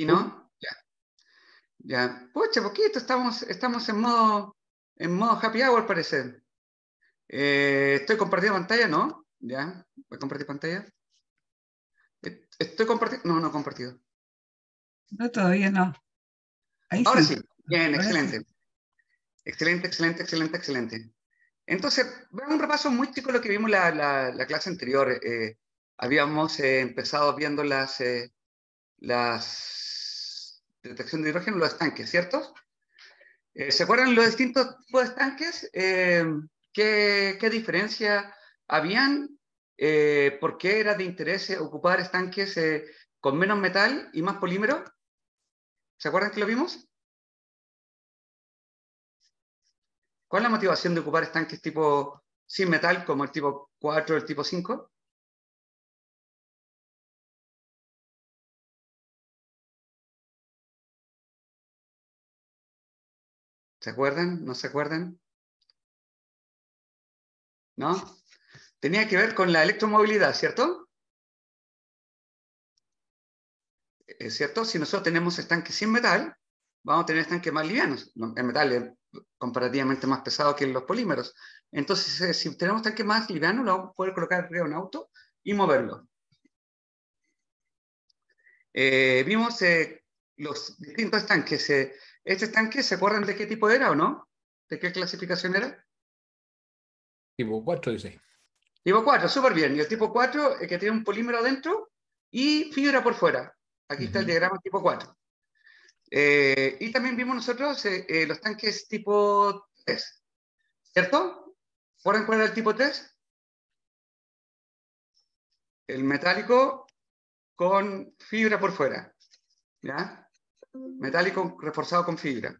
¿Y no? Ya. Ya. Pucha, poquito, estamos, estamos en modo, en modo happy hour, parece. Eh, estoy compartiendo pantalla, ¿no? Ya. Voy a compartir pantalla. Eh, estoy compartiendo. No, no he compartido. No, todavía no. Ahora sí. Bien, excelente. Excelente, excelente, excelente, excelente. Entonces, veamos un repaso muy chico de lo que vimos la, la, clase anterior. Eh, habíamos empezado viendo las, las detección de hidrógeno, los estanques, ¿cierto? Eh, ¿Se acuerdan los distintos tipos de estanques? Eh, ¿qué, ¿qué, diferencia habían? Eh, ¿Por qué era de interés ocupar estanques con menos metal y más polímero? ¿Se acuerdan que lo vimos? ¿Cuál es la motivación de ocupar estanques tipo sin metal como el tipo 4 o el tipo 5? ¿Se acuerdan? ¿No se acuerdan? ¿No? Tenía que ver con la electromovilidad, ¿cierto? ¿Es cierto? Si nosotros tenemos estanques sin metal, vamos a tener estanques más livianos. El metal es comparativamente más pesado que los polímeros. Entonces, eh, si tenemos estanques más livianos, lo vamos a poder colocar arriba un auto y moverlo. Eh, vimos eh, los distintos estanques. ¿Este tanque se acuerdan de qué tipo era o no? ¿De qué clasificación era? Tipo 4, dice. Tipo 4, súper bien. Y el tipo 4 es que tiene un polímero adentro y fibra por fuera. Aquí está el diagrama tipo 4. Eh, y también vimos nosotros eh, eh, los tanques tipo 3. ¿Cierto? ¿Recuerdan cuál era el tipo 3? El metálico con fibra por fuera. ¿Ya? Metálico reforzado con fibra.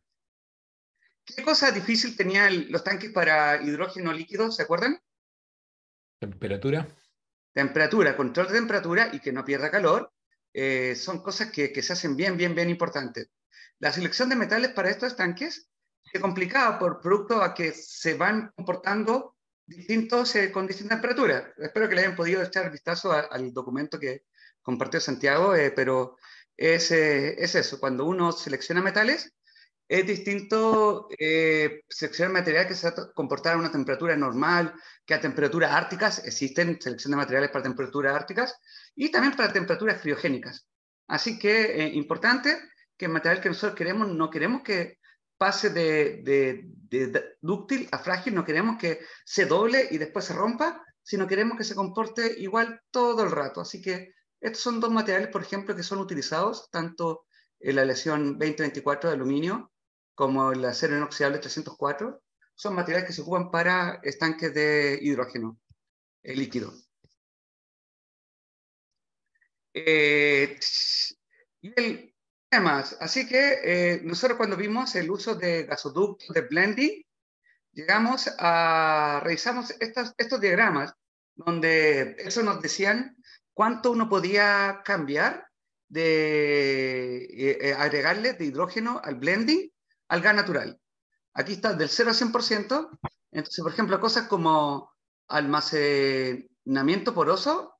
¿Qué cosa difícil tenían los tanques para hidrógeno líquido? ¿Se acuerdan? Temperatura. Temperatura, control de temperatura y que no pierda calor. Eh, son cosas que, se hacen bien, bien, bien importantes. La selección de metales para estos tanques es complicada por producto a que se van comportando distintos eh, con distinta temperatura. Espero que le hayan podido echar vistazo al documento que compartió Santiago, eh, pero es, eh, es eso, cuando uno selecciona metales, es distinto eh, seleccionar material que se va a una temperatura normal, que a temperaturas árticas, existen selección de materiales para temperaturas árticas, y también para temperaturas friogénicas. Así que, eh, importante, que el material que nosotros queremos, no queremos que pase de, de, de, dúctil a frágil, no queremos que se doble y después se rompa, sino queremos que se comporte igual todo el rato. Así que estos son dos materiales, por ejemplo, que son utilizados tanto en la lesión 2024 de aluminio como el acero inoxidable 304. Son materiales que se ocupan para estanques de hidrógeno el líquido. Eh, y el más, así que eh, nosotros cuando vimos el uso de gasoductos de blending, llegamos a, revisamos estos, estos diagramas donde eso nos decían cuánto uno podía cambiar de eh, eh, agregarle de hidrógeno al blending al gas natural. Aquí está del 0 a 100%. Entonces, por ejemplo, cosas como almacenamiento poroso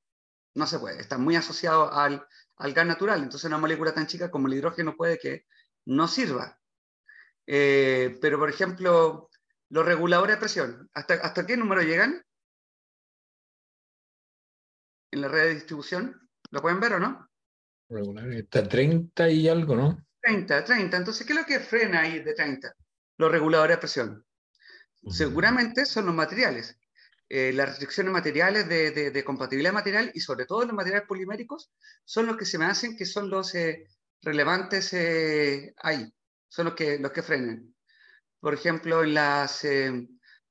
no se puede, está muy asociado al, al gas natural. Entonces, una molécula tan chica como el hidrógeno puede que no sirva. Eh, pero, por ejemplo, los reguladores de presión, ¿hasta, ¿hasta qué número llegan? En la red de distribución. ¿Lo pueden ver o no? Está 30 y algo, ¿no? 30, 30. Entonces, ¿qué es lo que frena ahí de 30? Los reguladores de presión. Seguramente son los materiales. Eh, las restricciones materiales de, de, compatibilidad material y sobre todo los materiales poliméricos son los que se me hacen que son los eh, relevantes eh, ahí, son los que, los que frenan. Por ejemplo, en las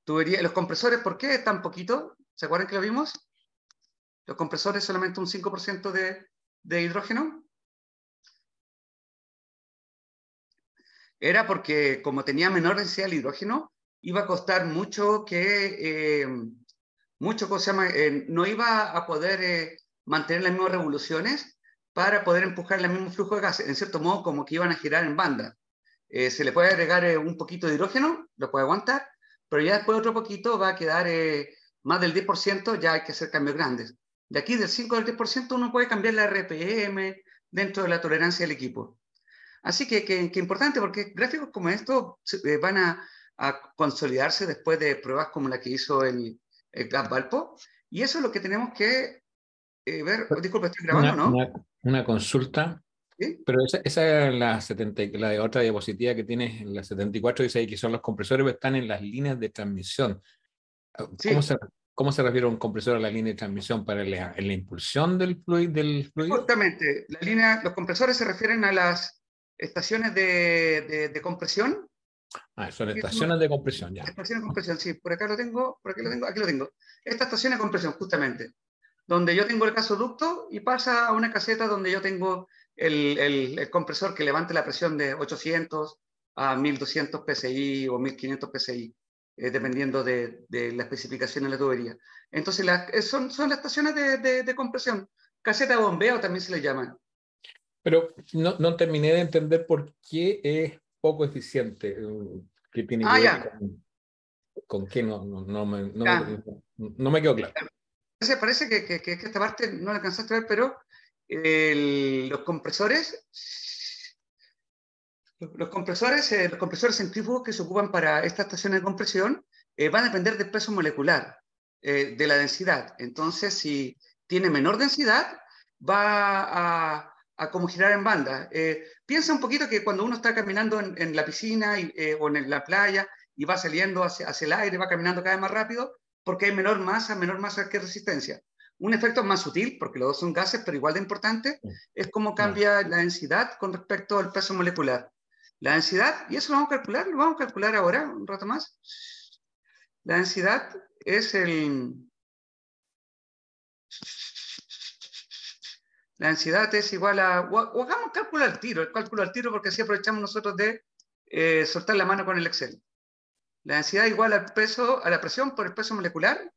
tuberías, los compresores, ¿por qué tan poquito? ¿Se acuerdan que lo vimos? Los compresores solamente un 5% de, de hidrógeno? Era porque como tenía menor densidad el hidrógeno, iba a costar mucho que, eh, mucho, se llama? Eh, no iba a poder eh, mantener las mismas revoluciones para poder empujar el mismo flujo de gas, en cierto modo como que iban a girar en banda. se le puede agregar un poquito de hidrógeno, lo puede aguantar, pero ya después otro poquito va a quedar más del 10%, ya hay que hacer cambios grandes. De aquí del 5 al 10% uno puede cambiar la RPM, dentro de la tolerancia del equipo. Así que, que, importante, porque gráficos como estos eh, van a, a, consolidarse después de pruebas como la que hizo el, el Valpo, y eso es lo que tenemos que eh, ver. Disculpe, estoy grabando, una, ¿no? Una, una consulta. ¿Sí? Pero esa, esa es la, 70, la de otra diapositiva que tienes, la 74, dice ahí que son los compresores que están en las líneas de transmisión. Sí. ¿Cómo, se, ¿Cómo se refiere un compresor a la línea de transmisión? ¿Para la, la impulsión del fluido? Del fluido? Justamente, la línea, los compresores se refieren a las estaciones de, de, de compresión. Ah, son estaciones de compresión, ya. Estaciones de compresión, sí, por acá lo tengo, por aquí lo tengo, aquí lo tengo. Esta estación de compresión, justamente, donde yo tengo el gasoducto y pasa a una caseta donde yo tengo el, el, el compresor que levante la presión de 800 a 1200 psi o 1500 psi, eh, dependiendo de, de, la especificación de la tubería. Entonces, la, son, son las estaciones de, de, de, compresión. Caseta de bombeo también se le llaman. Pero no, no, terminé de entender por qué es poco eficiente. ¿Qué tiene ah, que ver con, con, qué? No, no, no, me, no, me, no, me quedó claro. Parece que, que, que, esta parte no la alcanzaste a ver, pero el, los compresores, los compresores, eh, los compresores centrífugos que se ocupan para estas estaciones de compresión eh, van a depender del peso molecular, eh, de la densidad. Entonces, si tiene menor densidad, va a, a como girar en banda. piensa un poquito que cuando uno está caminando en, en la piscina y, o en la playa y va saliendo hacia, hacia el aire, va caminando cada vez más rápido, porque hay menor masa, menor masa que resistencia. Un efecto más sutil, porque los dos son gases, pero igual de importante, es cómo cambia la densidad con respecto al peso molecular. La densidad, y eso lo vamos a calcular, lo vamos a calcular ahora, un rato más. La densidad es el... La densidad es igual a... O hagamos cálculo al tiro, el cálculo al tiro, porque así aprovechamos nosotros de eh, soltar la mano con el Excel. La densidad igual al peso, a la presión por el peso molecular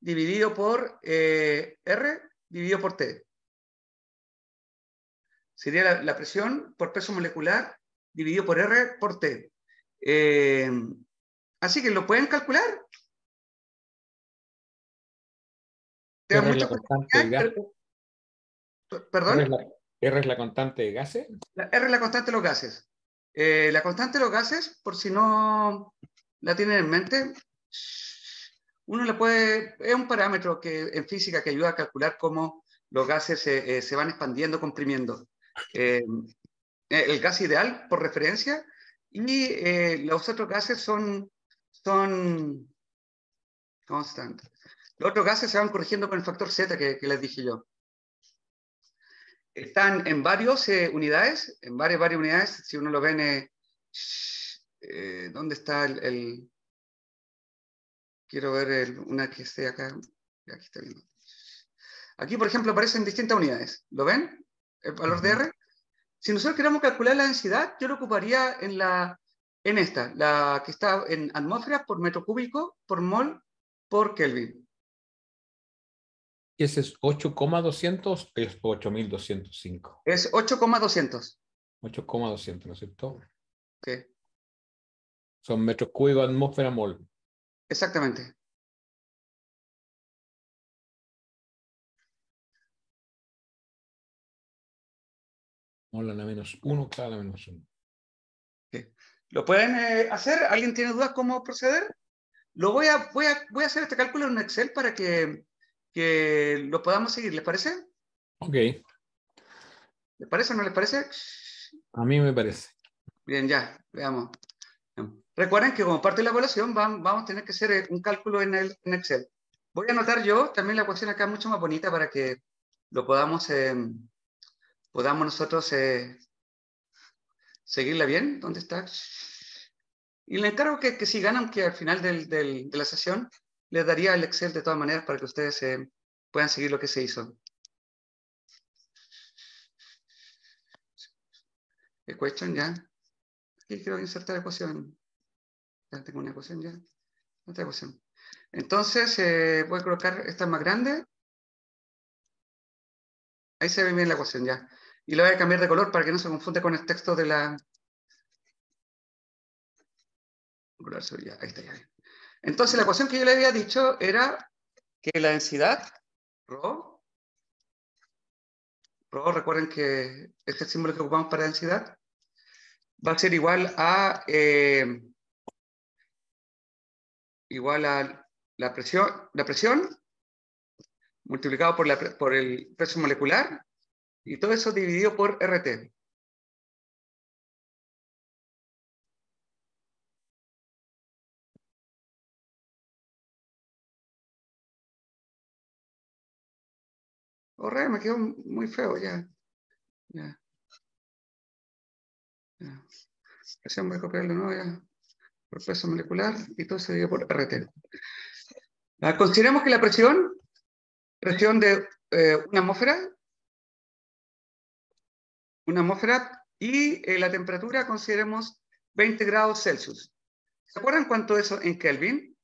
dividido por eh, R dividido por T. Sería la, la, presión por peso molecular dividido por R por T. Eh, así que lo pueden calcular. ¿Te R, es la constante de gases? ¿Perdón? ¿R es, la, ¿R es la constante de gases? La R es la constante de los gases. Eh, la constante de los gases, por si no la tienen en mente, uno le puede, es un parámetro que, en física que ayuda a calcular cómo los gases se, eh, se van expandiendo, comprimiendo. Eh, el gas ideal, por referencia, y eh, los otros gases son, son, ¿cómo están? Los otros gases se van corrigiendo con el factor Z que, que les dije yo. Están en varias eh, unidades, en varias, varias unidades, si uno lo ve en, ¿dónde está el, el quiero ver el, una que esté acá. Aquí está viendo. Aquí, por ejemplo, aparecen distintas unidades. ¿Lo ven? El valor de R. Si nosotros queremos calcular la densidad, yo lo ocuparía en, la, en esta, la que está en atmósferas por metro cúbico, por mol, por Kelvin. ¿Y ese es 8,200 es 8205? Es 8,200. 8,200, ¿no es cierto? Okay. Son metros cúbicos atmósfera mol. Exactamente. Mola la menos uno, cada menos uno. Okay. ¿Lo pueden eh, hacer? ¿Alguien tiene dudas cómo proceder? Lo voy a, voy a, voy a hacer este cálculo en Excel para que, que lo podamos seguir. ¿Les parece? Ok. ¿Les parece o no les parece? A mí me parece. Bien, ya, veamos. Recuerden que como parte de la evaluación vamos, vamos a tener que hacer un cálculo en, el, en Excel. Voy a anotar yo también la ecuación acá mucho más bonita para que lo podamos, eh, podamos nosotros eh, seguirla bien. ¿Dónde está? Y le encargo que, que sigan, aunque al final del, de la sesión les daría el Excel de todas maneras para que ustedes eh, puedan seguir lo que se hizo. Equation ya. Aquí quiero insertar ecuación. Ya tengo una ecuación ya. Otra ecuación. Entonces, eh, voy a colocar esta más grande. Ahí se ve bien la ecuación ya. Y lo voy a cambiar de color para que no se confunda con el texto de la... Ahí está ya. Entonces, la ecuación que yo le había dicho era que la densidad, favor, recuerden que este símbolo que ocupamos para densidad va a ser igual a eh, igual a la presión, la presión multiplicado por, por el peso molecular y todo eso dividido por RT. Horre, me quedó muy feo ya. Ya. ya. Presión voy a copiarlo, ¿no? Ya. Por peso molecular y todo se divide por RT. Ah, consideremos que la presión, presión de eh, una atmósfera, una atmósfera y eh, la temperatura consideremos 20 grados Celsius. ¿Se acuerdan cuánto es eso en Kelvin?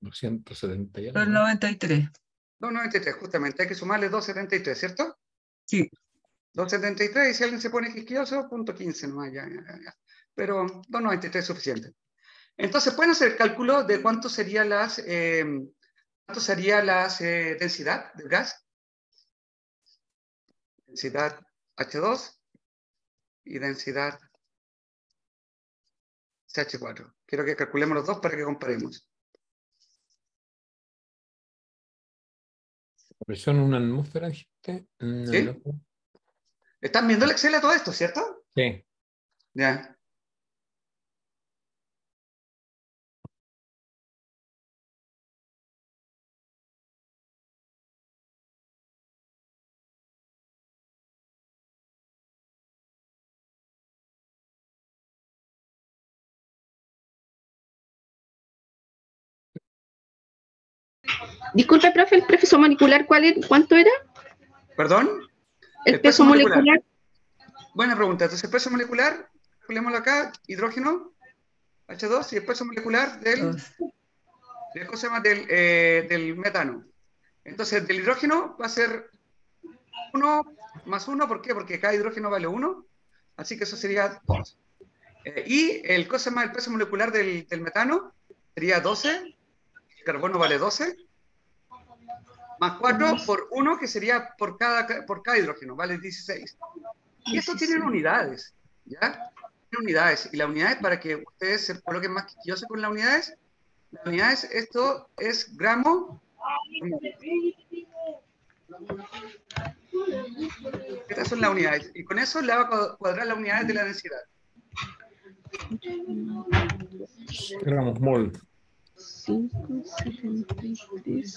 273. 293. 293, justamente. Hay que sumarle 273, ¿cierto? Sí. 273 y si alguien se pone quisquilloso, punto 15 nomás, ya, ya, ya. Pero 293 es suficiente. Entonces, pueden hacer el cálculo de cuánto sería las, eh, cuánto sería las eh, densidad del gas. Densidad H2 y densidad CH4. Quiero que calculemos los dos para que comparemos. Presión una atmósfera. ¿Están viendo el Excel a todo esto, cierto? Sí. Ya. Disculpe, profe, el peso molecular, ¿cuál es, ¿cuánto era? ¿Perdón? El, El peso, peso molecular. molecular. Buena pregunta. Entonces, el peso molecular, calculémoslo acá, hidrógeno, H2, y el peso molecular del, del, ¿cómo se llama? del, eh, del metano. Entonces, del hidrógeno va a ser 1 más 1, ¿por qué? Porque cada hidrógeno vale 1, así que eso sería 2. y el, ¿cómo se llama? el peso molecular del, del metano sería 12, el carbono vale 12, más 4 por 1, que sería por cada, por cada hidrógeno, vale 16. Y esto tienen unidades, ¿ya? Tienen unidades. Y las unidades, para que ustedes se coloquen más quisquillosos con las unidades, las unidades, esto es gramo. Estas son las unidades. Y con eso le va a cuadrar las unidades de la densidad. Gramos mol. 573.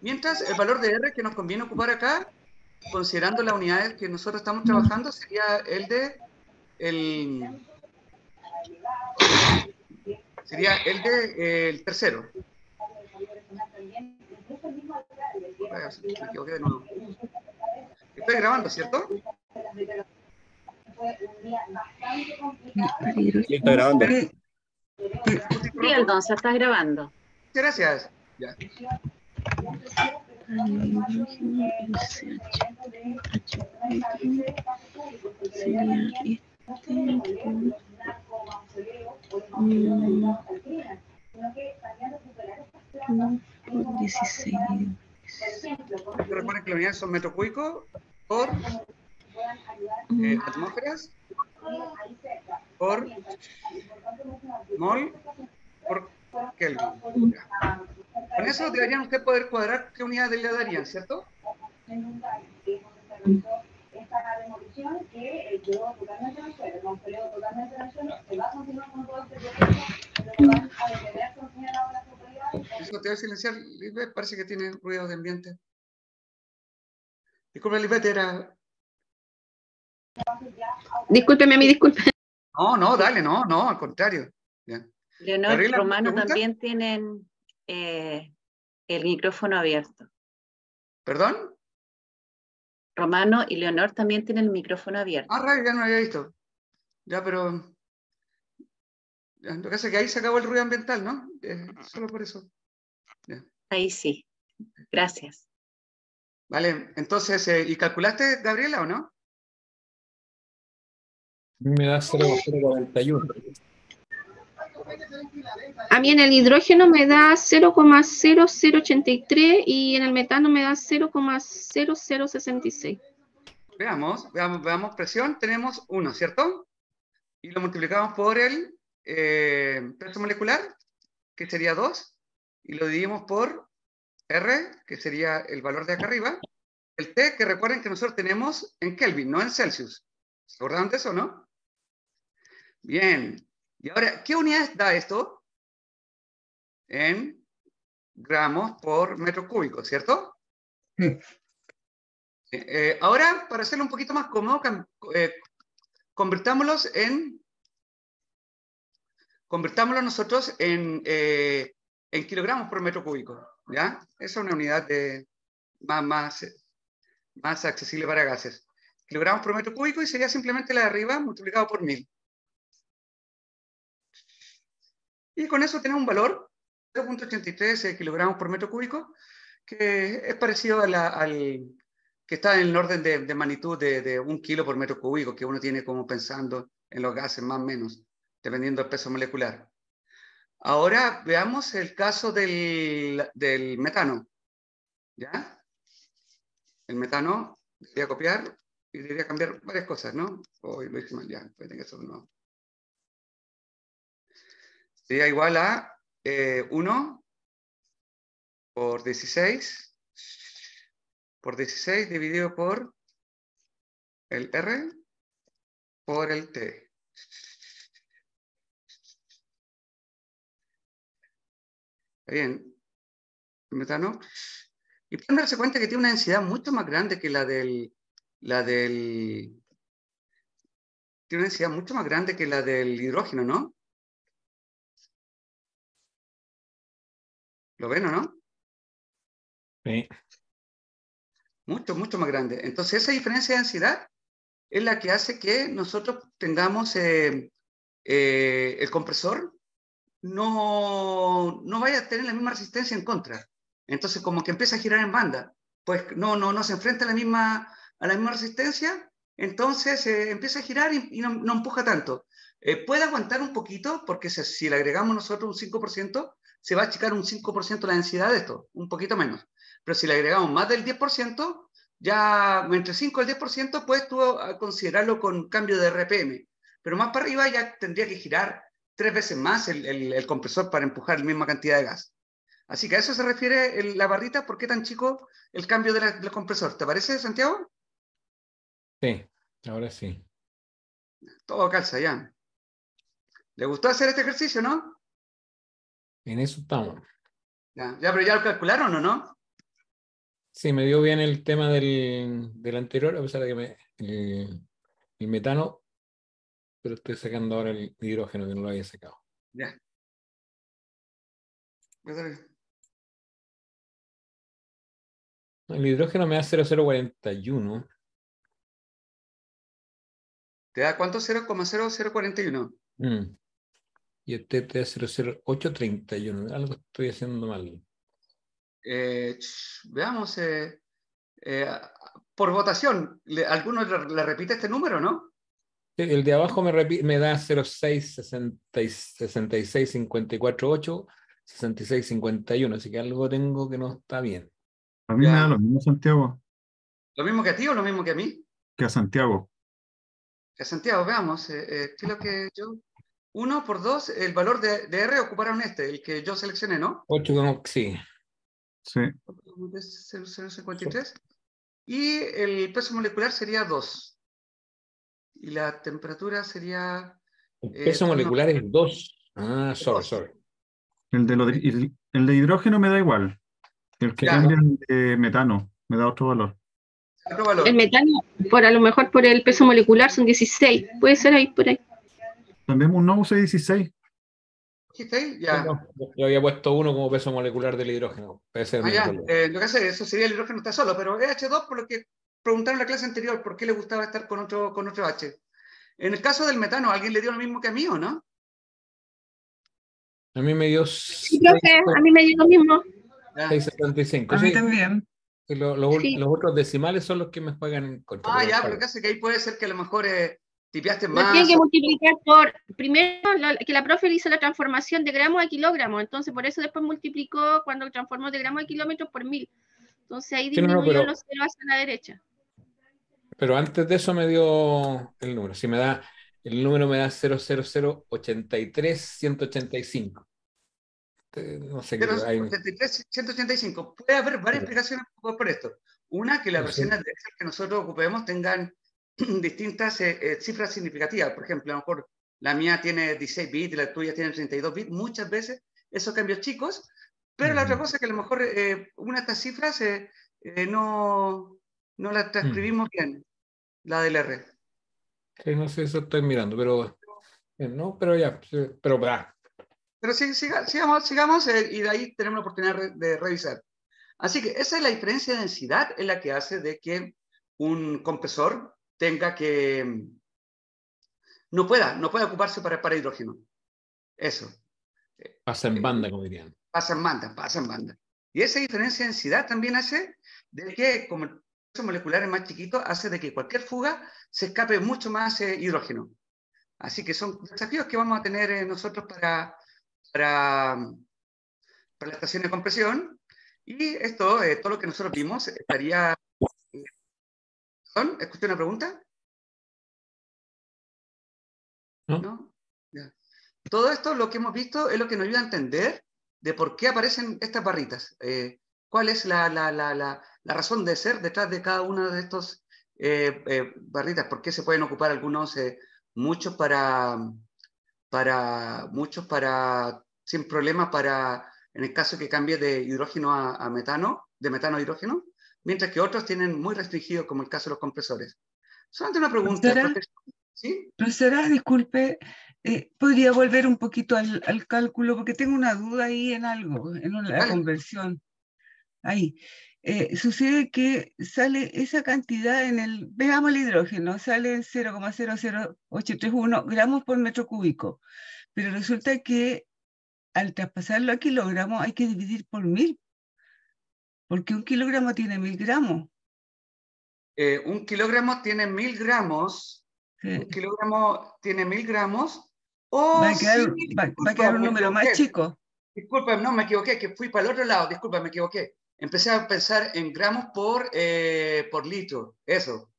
Mientras, el valor de R que nos conviene ocupar acá, considerando las unidades que nosotros estamos trabajando, sería el de el sería el de eh, el tercero. Me equivoqué de nuevo. Estoy grabando, ¿cierto? Sí, está grabando. Sí, Aldonza, estás grabando. Muchas gracias. Ya. Sería este mm, no, por 16. Recuerden que las unidades son metro cúbico por eh, atmósferas por mol por Kelvin. Ya. Con eso deberían ustedes poder cuadrar qué unidades le darían, ¿cierto? Eso te voy a silenciar, Lisbeth, parece que tiene ruido de ambiente. Disculpe, Lisbeth, era... Discúlpeme a mí, disculpe. No, no, dale, no, no, al contrario. Ya. Leonor Gabriela, Romano también tienen eh, el micrófono abierto. ¿Perdón? Romano y Leonor también tienen el micrófono abierto. Ah, rayos, ya no lo había visto. Ya, pero. ya, lo que pasa es que ahí se acabó el ruido ambiental, ¿no? Eh, solo por eso. Ahí sí. Gracias. Vale, entonces, eh, ¿y calculaste, Gabriela, o no? Me da 0,041. A mí en el hidrógeno me da 0,0083 y en el metano me da 0,0066. Veamos, veamos, veamos presión. Tenemos 1, ¿cierto? Y lo multiplicamos por el eh, peso molecular, que sería 2, y lo dividimos por R, que sería el valor de acá arriba. El T, que recuerden que nosotros tenemos en Kelvin, no en Celsius. ¿Se acuerdan de eso, no? Bien. Y ahora, ¿qué unidades da esto? En gramos por metro cúbico, ¿cierto? Sí. Eh, eh, ahora, para hacerlo un poquito más cómodo, eh, convertámoslos en. Convertámoslo nosotros en, eh, en kilogramos por metro cúbico. ¿Ya? Esa es una unidad de, más, más, más accesible para gases. Kilogramos por metro cúbico y sería simplemente la de arriba multiplicado por mil. Y con eso tenemos un valor, 0.83 kilogramos por metro cúbico, que es parecido a la- al que está en el orden de, de magnitud de, de un kilo por metro cúbico, que uno tiene como pensando en los gases más o menos, dependiendo del peso molecular. Ahora veamos el caso del, del metano. ¿Ya? El metano, debería copiar y debería cambiar varias cosas, ¿no? Hoy lo hice mal, ya, voy a tener que hacerlo de nuevo. Sería igual a eh, 1 por 16 por 16 dividido por el R por el T. Bien. Metano. Y pueden darse cuenta que tiene una densidad mucho más grande que la del, la del, tiene una densidad mucho más grande que la del hidrógeno, ¿no? ¿Lo ven o no? Sí. Mucho, mucho más grande. Entonces, esa diferencia de densidad es la que hace que nosotros tengamos eh, eh, el compresor no, no vaya a tener la misma resistencia en contra. Entonces, como que empieza a girar en banda, pues no, no, no se enfrenta a la misma, a la misma resistencia, entonces eh, empieza a girar y, y no, no empuja tanto. Eh, puede aguantar un poquito, porque si, si le agregamos nosotros un 5%, se va a achicar un 5% la densidad de esto, un poquito menos. Pero si le agregamos más del 10%, ya entre 5 y el 10% puedes tú considerarlo con cambio de RPM. Pero más para arriba ya tendría que girar tres veces más el, el- el compresor para empujar la misma cantidad de gas. Así que a eso se refiere el- la barrita, ¿por qué tan chico el cambio de la- del compresor? ¿Te parece, Santiago? Sí, ahora sí. Todo calza ya. ¿Le gustó hacer este ejercicio, no? En eso estamos. Ya, ya, pero ya lo calcularon o no? Sí, me dio bien el tema del, del anterior, a pesar de que me, el, el metano, pero estoy sacando ahora el hidrógeno que no lo había sacado. Ya. El hidrógeno me da 0,041. ¿Te da cuánto? 0,0041. Mm. Y este te da 00831. Algo estoy haciendo mal. Eh, veamos, eh, eh, por votación, ¿le- ¿alguno le, le repite este número, no? Sí, El de abajo me, repi- me da 06 66 54 8 66 51. Así que algo tengo que no está bien. A mí Ya. me da lo mismo Santiago ¿Lo mismo que a ti o lo mismo que a mí? que a Santiago. Que a Santiago, veamos, eh, eh, ¿qué es lo que yo... Uno por dos, el valor de, de R ocuparon este, el que yo seleccioné, ¿no? 8, como- sí. Sí, 0,053. Y el peso molecular sería 2. Y la temperatura sería... El Eh, peso no. molecular es 2. Ah, sorry, sorry. el de, lo de- el, el de hidrógeno me da igual. El que Ya. cambia el de metano me da otro valor. otro valor. El metano, por a lo mejor por el peso molecular son 16. Puede ser ahí por ahí. Cambiamos un no use 16. ¿Dijiste ahí? Ya. No, Yo había puesto 1 como peso molecular del hidrógeno. Ah, ya. Eh, lo que hace, eso sería el hidrógeno está solo, pero es H2, por lo que preguntaron en la clase anterior por qué le gustaba estar con otro, con otro H. En el caso del metano, ¿alguien le dio lo mismo que a mí o no? A mí me dio Sí, profe, a mí me dio lo mismo. Ya. 675. A mí sí. también. Sí, lo- lo- Sí. Los otros decimales son los que me juegan en contra. Ah, ya, pero casi que ahí puede ser que a lo mejor eh, tipeaste Lo más. tiene que multiplicar por, primero, lo- que la profe le hizo la transformación de gramos a kilogramos, entonces por eso después multiplicó cuando transformó de gramos a kilómetros por mil. Entonces ahí Sí, no, no, disminuyó pero- los ceros hacia la derecha. Pero antes de eso me dio el número. Si me da, el número me da 00083-185. Eh, No sé qué. hay- 183, 185. Puede haber varias explicaciones por por esto. Una, que las versiones de Excel que nosotros ocupemos tengan distintas eh, eh, cifras significativas. Por ejemplo, a lo mejor la mía tiene 16 bits la tuya tiene 32 bits. Muchas veces esos cambios chicos. Pero la otra cosa es que a lo mejor eh, una de estas cifras eh, eh, no, no la transcribimos bien, la del R. sí, no sé, eso estoy mirando, pero. eh, No, pero ya. Pero ah, Pero sí, siga- sigamos, sigamos y de ahí tenemos la oportunidad de revisar. Así que esa es la diferencia de densidad en la que hace de que un compresor tenga que... No pueda, no pueda ocuparse para, para hidrógeno. Eso, pasa en banda, como dirían. pasa en banda, pasa en banda. Y esa diferencia de densidad también hace de que, como el molecular es más chiquito, hace de que cualquier fuga se escape mucho más eh, hidrógeno. Así que son desafíos que vamos a tener eh, nosotros para, para, para la estación de compresión. Y esto, eh, todo lo que nosotros vimos, estaría... ¿Son? ¿Escuché una pregunta? ¿No? ¿No? Ya. Todo esto, lo que hemos visto, es lo que nos ayuda a entender de por qué aparecen estas barritas. Eh, ¿Cuál es la, la, la, la, la razón de ser detrás de cada una de estos eh, eh, barritas? ¿Por qué se pueden ocupar algunos, muchos para, para, muchos para, sin problema para, en el caso que cambie de hidrógeno a, a metano, de metano a hidrógeno, mientras que otros tienen muy restringido, como el caso de los compresores. Solamente una pregunta, Doctora. profesor. ¿Sí? Profesora, disculpe, eh, ¿podría volver un poquito al, al cálculo? Porque tengo una duda ahí en algo, en una- la conversión. Ahí. Eh, sucede que sale esa cantidad en el, veamos el hidrógeno, sale en 0,00831 gramos por metro cúbico, pero resulta que al traspasarlo a kilogramos hay que dividir por mil, porque un kilogramo tiene mil gramos. Eh, un kilogramo tiene mil gramos Sí. un kilogramo tiene mil gramos. O Va a quedar, sí, va- va a disculpa, quedar un me número más chico. Disculpa, no, me equivoqué, que fui para el otro lado, disculpa, me equivoqué. Empecé a pensar en gramos por, eh, por litro, eso.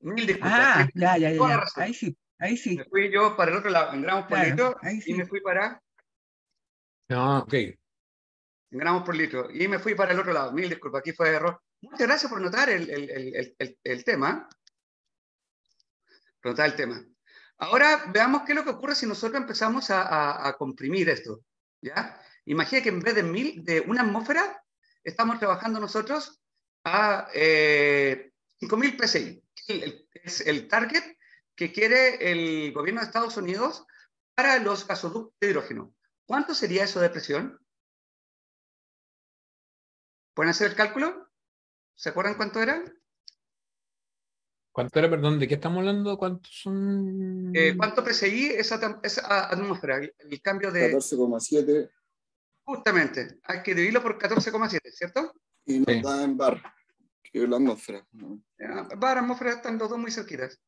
Mil disculpas. Ah, sí, ya, ya, ya. Ahí sí, ahí sí. Me fui yo para el otro lado, en gramos por Claro, litro, ahí y sí. me fui para No, ok. En gramos por litro, y me fui para el otro lado. Mil disculpas, aquí fue error. Muchas gracias por notar el, el, el, el, tema. Por notar el tema. Ahora veamos qué es lo que ocurre si nosotros empezamos a, a- a comprimir esto. ¿ya? Imagina que en vez de, mil, de una atmósfera, estamos trabajando nosotros a eh, 5.000 PSI. Es el target que quiere el gobierno de Estados Unidos para los gasoductos de hidrógeno. ¿Cuánto sería eso de presión? ¿Pueden hacer el cálculo? ¿Se acuerdan cuánto era? ¿Cuánto era, perdón? ¿De qué estamos hablando? ¿Cuántos son? Eh, ¿Cuánto PSI esa, esa atmósfera? El, el cambio de... 14,7 Justamente, hay que dividirlo por 14,7, ¿cierto? y nos Sí. da en bar, que es la atmósfera. ¿no? Ya, Bar, atmósfera están los dos muy cerquitas.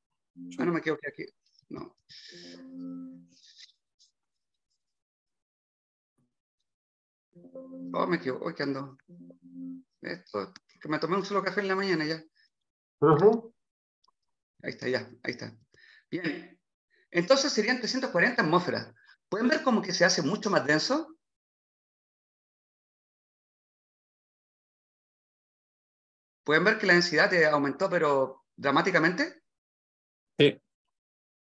Ah, no me equivoqué aquí. No. Oh, me equivoco. Que ando. Esto, que me tomé un solo café en la mañana ya. Ahí está, ya, ahí está. Bien. Entonces serían 340 atmósferas. ¿Pueden ver como que se hace mucho más denso? ¿Pueden ver que la densidad aumentó, pero dramáticamente? Sí.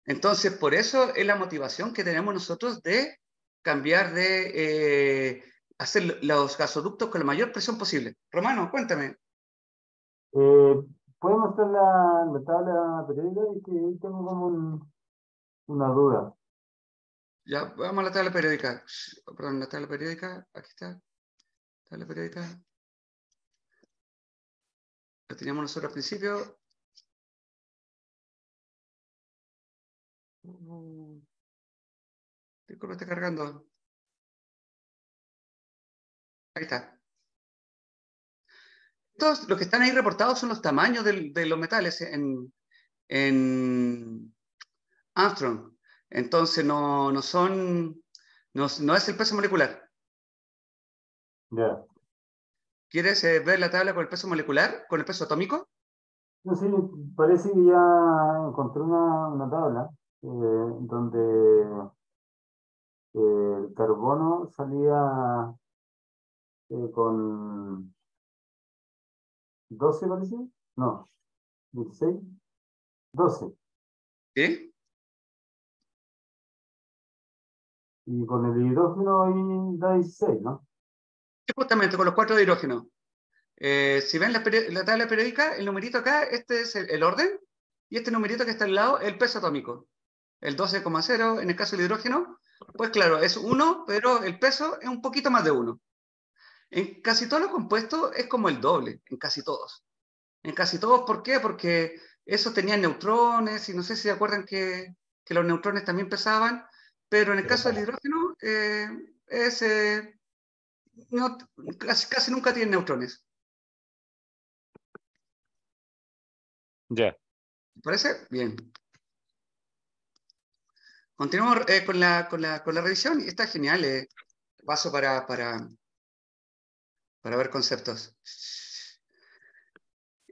Entonces, por eso es la motivación que tenemos nosotros de cambiar de eh, hacer los gasoductos con la mayor presión posible. Romano, cuéntame. Eh, podemos hacer la, la tabla periódica y que ahí tengo como un- una duda. Ya, vamos a la tabla periódica. Perdón, la tabla periódica. Aquí está. Tabla periódica. Lo teníamos nosotros al principio. Disculpe, está cargando. Ahí está. Todos los que están ahí reportados son los tamaños del- de los metales en, en Armstrong. Entonces no, no son, no, no es el peso molecular. Ya. ¿Quieres eh, ver la tabla con el peso molecular, con el peso atómico? No, sí, parece que ya encontré una, una tabla eh, donde eh, el carbono salía eh, con 12, parece. No, 16, 12. ¿Sí? Y con el hidrógeno ahí da 16, ¿no? Sí, Justamente con los cuatro de hidrógeno. Eh, si ven la, la tabla periódica, el numerito acá, este es el, el orden, y este numerito que está al lado, el peso atómico. El 12,0 en el caso del hidrógeno, pues claro, es 1, pero el peso es un poquito más de 1. En casi todos los compuestos es como el doble, en casi todos. En casi todos, ¿por qué? Porque esos tenían neutrones, y no sé si se acuerdan que, que los neutrones también pesaban, pero en el caso del hidrógeno eh, es, eh, no, casi, casi nunca tienen neutrones. Ya. ¿Te parece? Bien. Continuamos eh, con, la, con, la, con la revisión está genial. eh. Paso para, para, para ver conceptos.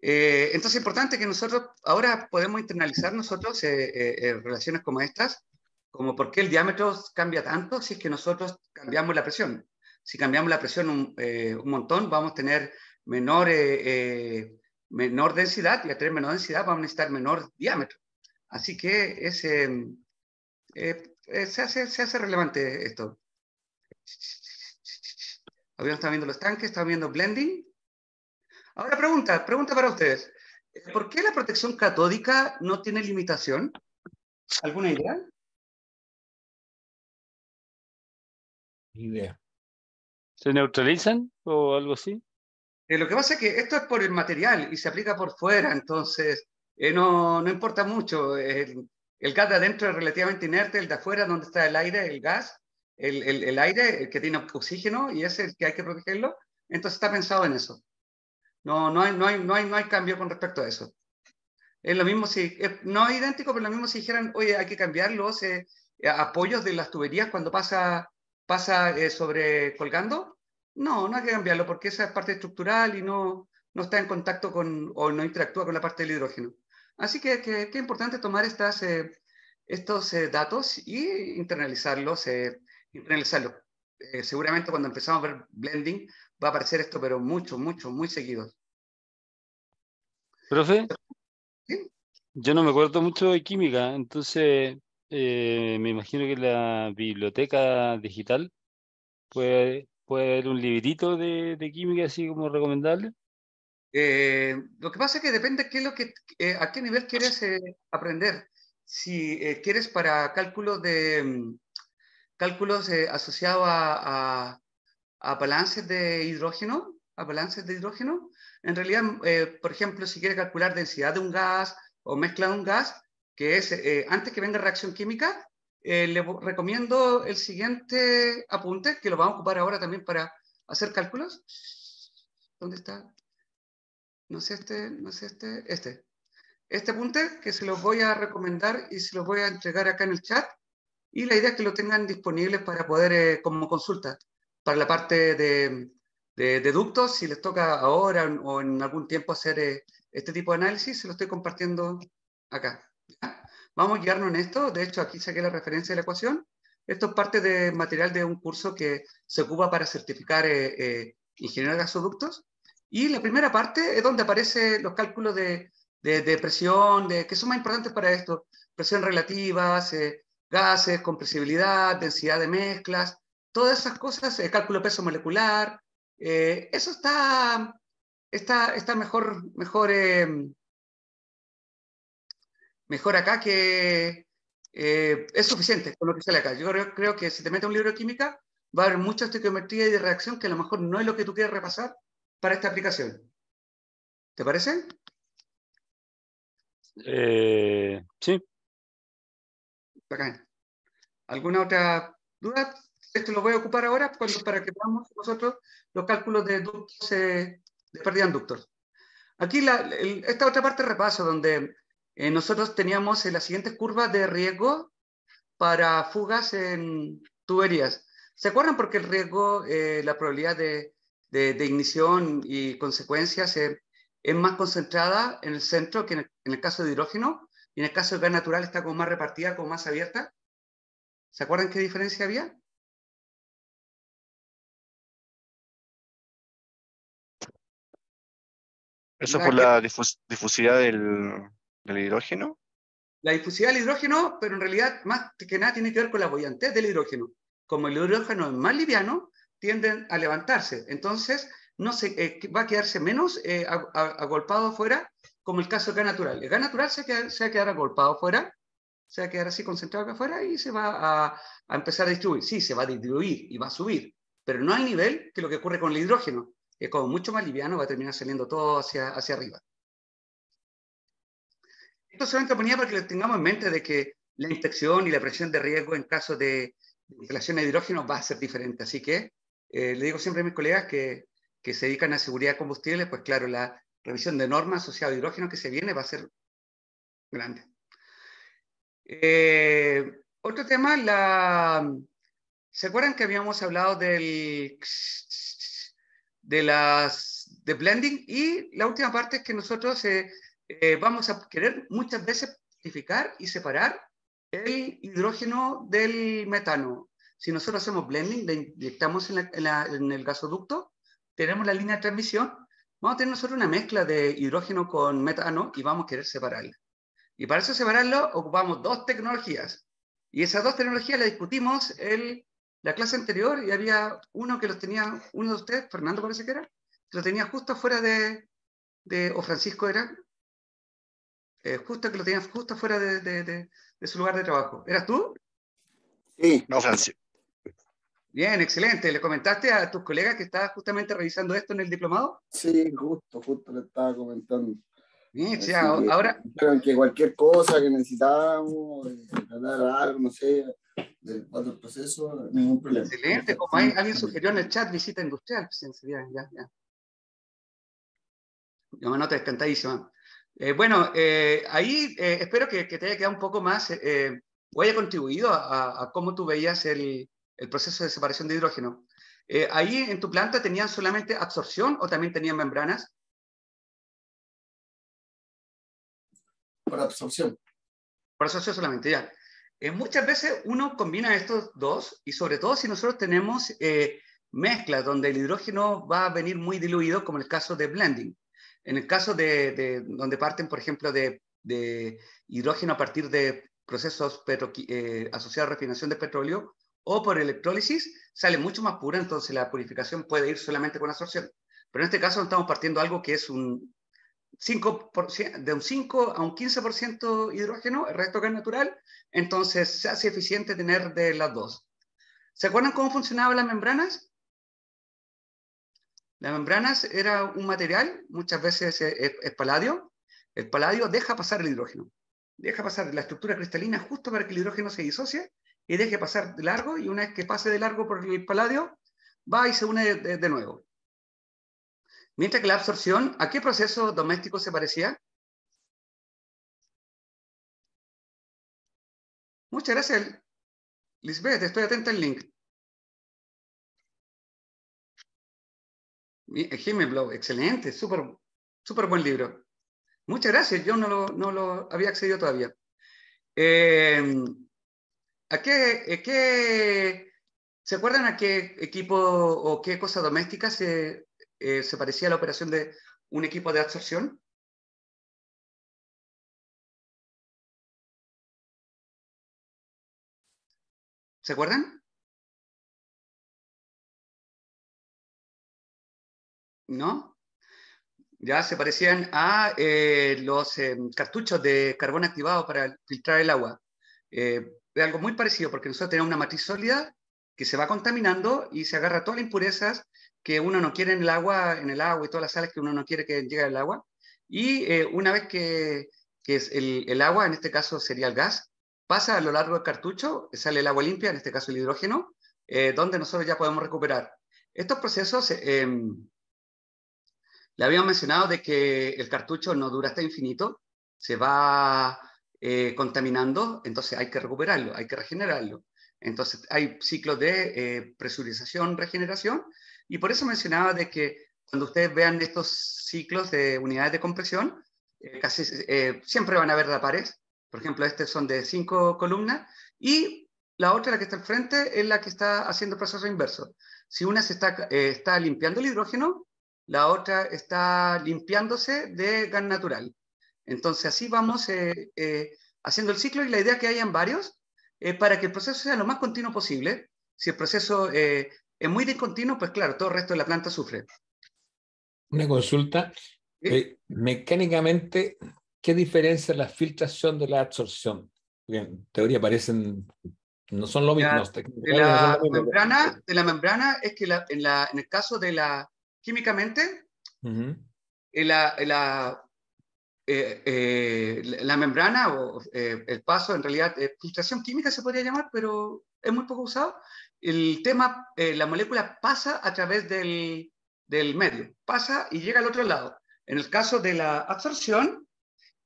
Eh, entonces es importante que nosotros ahora podemos internalizar nosotros eh, eh, eh, relaciones como estas, como por qué el diámetro cambia tanto si es que nosotros cambiamos la presión. Si cambiamos la presión un, eh, un montón, vamos a tener menor, eh, menor densidad y al tener menor densidad vamos a necesitar menor diámetro. Así que es, se, hace, se hace relevante esto. Habíamos estado viendo los tanques, estamos viendo blending. Ahora pregunta, pregunta para ustedes. Eh, ¿Por qué la protección catódica no tiene limitación? ¿Alguna idea? Idea. ¿Se neutralizan o algo así? Eh, lo que pasa es que esto es por el material y se aplica por fuera, entonces eh, no, no importa mucho. El, el gas de adentro es relativamente inerte, el de afuera, donde está el aire, el gas, el, el, el aire, el que tiene oxígeno y es el que hay que protegerlo, entonces está pensado en eso. No, no, hay, no, hay, no, hay, no hay cambio con respecto a eso. Es lo mismo si, no es idéntico, pero lo mismo si dijeran, oye, hay que cambiar los eh, apoyos de las tuberías cuando pasa, pasa eh, sobre colgando. No, no hay que cambiarlo porque esa es parte estructural y no, no está en contacto con o no interactúa con la parte del hidrógeno. Así que que, que es importante tomar estas, eh, estos eh, datos y internalizarlos. Eh, internalizarlos. Eh, seguramente cuando empezamos a ver blending va a aparecer esto, pero mucho, mucho, muy seguido. Profe, ¿Sí? yo no me acuerdo mucho de química, entonces eh, me imagino que la biblioteca digital puede, puede haber un librito de, de química así como recomendable. Eh, lo que pasa es que depende qué es lo que, eh, a qué nivel quieres eh, aprender. Si quieres para cálculos de mm, cálculos eh, asociados a, a, balances de hidrógeno, a balances de hidrógeno, en realidad, eh, por ejemplo, si quieres calcular densidad de un gas o mezcla de un gas, que es eh, antes que venga reacción química, le recomiendo el siguiente apunte, que lo vamos a ocupar ahora también para hacer cálculos. ¿Dónde está? No sé este, no sé este, este. Este apunte que se los voy a recomendar y se los voy a entregar acá en el chat. Y la idea es que lo tengan disponibles para poder, eh, como consulta, para la parte de, de, de ductos, si les toca ahora o en algún tiempo hacer eh, este tipo de análisis, se lo estoy compartiendo acá. ¿ya? Vamos a guiarnos en esto. De hecho, aquí saqué la referencia de la ecuación. Esto es parte del material de un curso que se ocupa para certificar eh, eh, ingenieros de gasoductos. Y la primera parte es donde aparecen los cálculos de, de, de presión, de, que son más importantes para esto. Presión relativas, eh, gases, compresibilidad, densidad de mezclas, todas esas cosas, eh, cálculo de peso molecular. eh, eso está, está, está mejor, mejor, eh, mejor acá que eh, es suficiente con lo que sale acá. Yo creo, que si te metes un libro de química, va a haber mucha estequiometría y de reacción que a lo mejor no es lo que tú quieres repasar para esta aplicación. ¿Te parece? Sí. Bacán. ¿Alguna otra duda? Esto lo voy a ocupar ahora cuando, para que veamos nosotros los cálculos de ductos, eh, de pérdida en ductos. Aquí la, el- esta otra parte repaso, donde eh, nosotros teníamos eh, las siguientes curvas de riesgo para fugas en tuberías. ¿Se acuerdan? Porque el riesgo, eh, la probabilidad de, de- de ignición y consecuencias eh, es más concentrada en el centro que en el, en el caso de hidrógeno, y en el caso de gas natural está como más repartida, como más abierta. ¿Se acuerdan qué diferencia había? Eso Ya, por ¿qué- la difus- difusividad del, del hidrógeno. La difusividad del hidrógeno, pero en realidad más que nada tiene que ver con la bollantez del hidrógeno. Como el hidrógeno es más liviano, tienden a levantarse. Entonces, no se, eh, va a quedarse menos eh, ag- ag- agolpado afuera, como el caso del gas natural. El gas natural se, va a quedar agolpado afuera, se va a quedar así concentrado acá afuera y se va a, empezar a distribuir. Sí, se va a distribuir y va a subir, pero no al nivel que lo que ocurre con el hidrógeno, que es como mucho más liviano, va a terminar saliendo todo hacia, hacia arriba. Esto solamente ponía para que lo tengamos en mente de que la inspección y la presión de riesgo en caso de de instalación de hidrógeno va a ser diferente. Así que eh, le digo siempre a mis colegas que, que se dedican a seguridad de combustibles, pues claro, la revisión de normas asociadas a hidrógeno que se viene va a ser grande. Eh, otro tema, la, ¿se acuerdan que habíamos hablado del, de las de blending? Y la última parte es que nosotros eh, eh, vamos a querer muchas veces identificar y separar el hidrógeno del metano. Si nosotros hacemos blending, le inyectamos en, la- en la- en el gasoducto, tenemos la línea de transmisión, vamos a tener nosotros una mezcla de hidrógeno con metano y vamos a querer separarla. Y para eso separarlo ocupamos dos tecnologías. Y esas dos tecnologías las discutimos en la clase anterior y había uno que los tenía, uno de ustedes, Fernando parece que era, que lo tenía justo afuera de, de o Francisco era, eh, justo que lo tenía justo afuera de, de- de- de su lugar de trabajo. ¿Eras tú? Sí, No, Francis. Bien, excelente. ¿Le comentaste a tus colegas que estabas justamente revisando esto en el diplomado? sí, justo, justo le estaba comentando. Bien, sí, que ahora, dijeron que cualquier cosa que necesitábamos, eh, ganar algo, no sé, del del proceso, ningún problema. excelente. Como hay- alguien sugirió en el chat visita industrial, pues, ya, ya. Yo me nota encantadísima. Eh, bueno, eh, ahí eh, espero que, que te haya quedado un poco más, eh, eh, o haya contribuido a- a cómo tú veías el, el proceso de separación de hidrógeno. Eh, ahí en tu planta tenían solamente absorción o también tenían membranas? Por absorción. Por absorción solamente, ya. Eh, muchas veces uno combina estos dos y sobre todo si nosotros tenemos eh, mezclas donde el hidrógeno va a venir muy diluido, como el caso de blending. En el caso de, de- donde parten, por ejemplo, de, de hidrógeno a partir de procesos eh, asociados a refinación de petróleo o por electrólisis, sale mucho más pura, entonces la purificación puede ir solamente con absorción. Pero en este caso estamos partiendo algo que es un 5%, de un 5 a un 15% hidrógeno, el resto gas natural, entonces se hace eficiente tener de las dos. ¿Se acuerdan cómo funcionaban las membranas? Las membranas era un material, muchas veces es, es- es paladio. El paladio deja pasar el hidrógeno. Deja pasar la estructura cristalina justo para que el hidrógeno se disocie y deje pasar de largo y una vez que pase de largo por el paladio, va y se une de, nuevo. Mientras que la absorción, ¿a qué proceso doméstico se parecía? Muchas gracias, Lisbeth. Estoy atenta al link. Himmelblau, excelente, súper súper buen libro. Muchas gracias, yo no lo, no lo había accedido todavía. Eh, ¿a qué, eh, qué- ¿Se acuerdan a qué equipo o qué cosa doméstica se, eh, se parecía a la operación de un equipo de absorción? ¿Se acuerdan? ¿No? Ya se parecían a eh, los cartuchos de carbón activado para filtrar el agua. Es algo muy parecido porque nosotros tenemos una matriz sólida que se va contaminando y se agarra todas las impurezas que uno no quiere en el agua, en el agua y todas las sales que uno no quiere que lleguen al agua. Y eh, una vez que, es el, agua, en este caso sería el gas, pasa a lo largo del cartucho, sale el agua limpia, en este caso el hidrógeno, eh, donde nosotros ya podemos recuperar. Estos procesos, eh, le habíamos mencionado de que el cartucho no dura hasta infinito, se va eh, contaminando, entonces hay que recuperarlo, hay que regenerarlo. Entonces hay ciclos de eh, presurización, regeneración, y por eso mencionaba de que cuando ustedes vean estos ciclos de unidades de compresión, eh, casi siempre van a haber pares. Por ejemplo, estos son de cinco columnas, y la otra, la que está al frente, es la que está haciendo proceso inverso. Si una se está, está limpiando el hidrógeno, la otra está limpiándose de gas natural. Entonces, así vamos eh, eh, haciendo el ciclo y la idea que hayan varios eh, para que el proceso sea lo más continuo posible. Si el proceso es muy discontinuo, pues claro, todo el resto de la planta sufre. Una consulta. mecánicamente, ¿qué diferencia la filtración de la absorción? en teoría parecen, no son lo mismo. De la, membrana, de la membrana es que en, la, en, el caso de la, químicamente, la, la, eh, eh, la membrana o eh, el paso, en realidad, filtración química se podría llamar, pero es muy poco usado. El tema, la molécula pasa a través del, del, medio, pasa y llega al otro lado. En el caso de la absorción,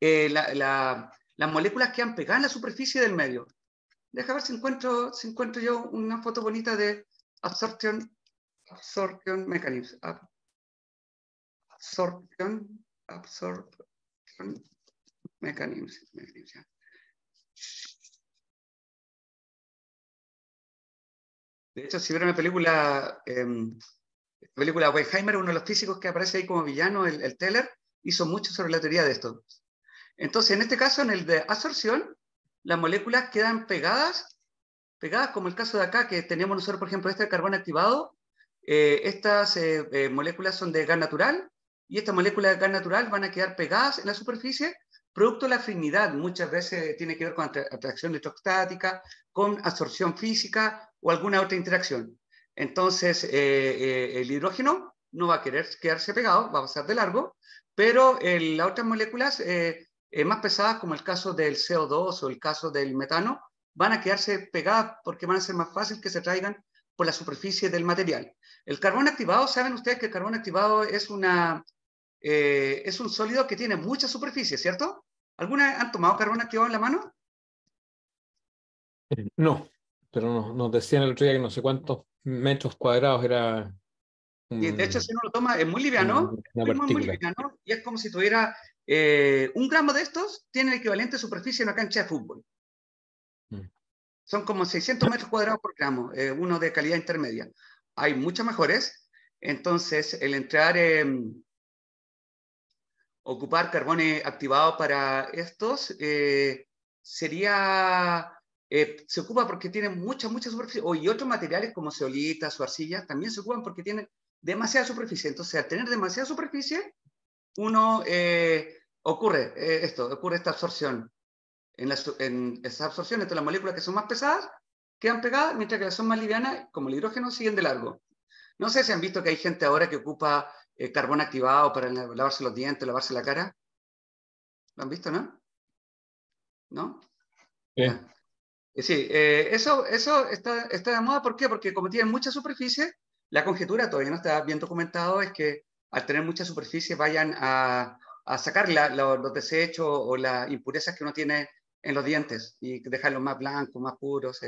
la, la, las moléculas quedan pegadas en la superficie del medio. Deja ver si encuentro, si encuentro yo una foto bonita de absorción, absorción mechanism. Absorción, absorción De hecho, si vieron la película, eh, película uno de los físicos que aparece ahí como villano, el, el, Teller, hizo mucho sobre la teoría de esto. Entonces, en este caso, en el de absorción, las moléculas quedan pegadas, pegadas como el caso de acá, que teníamos nosotros, por ejemplo, este carbón activado. Eh, estas eh, eh, moléculas son de gas natural, y estas moléculas de gas natural van a quedar pegadas en la superficie producto de la afinidad. Muchas veces tiene que ver con atracción electrostática, con absorción física o alguna otra interacción. Entonces, eh, eh, el hidrógeno no va a querer quedarse pegado, va a pasar de largo, pero las otras moléculas eh, más pesadas, como el caso del CO2 o el caso del metano, van a quedarse pegadas porque van a ser más fácil que se traigan por la superficie del material. El carbón activado, saben ustedes que el carbón activado es una, eh, es un sólido que tiene mucha superficie, ¿cierto? ¿Alguna han tomado carbón activado en la mano? No, pero nos decían el otro día que no sé cuántos metros cuadrados era. y de hecho, si uno lo toma, es muy liviano, muy, muy, liviano, y es como si tuviera eh, un gramo de estos, tiene el equivalente de superficie en una cancha de fútbol. Son como 600 metros cuadrados por gramo, eh, uno de calidad intermedia. Hay muchas mejores, entonces el entrar en ocupar carbón activado para estos eh, sería, eh, se ocupa porque tienen mucha, mucha superficie, o, y otros materiales como ceolitas o arcillas también se ocupan porque tienen demasiada superficie. Entonces, al tener demasiada superficie, uno eh, ocurre esto, ocurre esta absorción. En, la, en esa absorción entre las moléculas que son más pesadas, quedan pegadas, mientras que las son más livianas, como el hidrógeno, siguen de largo. No sé si han visto que hay gente ahora que ocupa eh, carbón activado para lavarse los dientes, lavarse la cara. ¿Lo han visto, no? ¿No? Sí. Eh, sí, eh, eso, eso está, está de moda. ¿Por qué? Porque como tienen mucha superficie, la conjetura todavía no está bien documentado, es que al tener mucha superficie vayan a, a sacar los desechos o las impurezas que uno tiene en los dientes y dejarlos más blancos, más puros,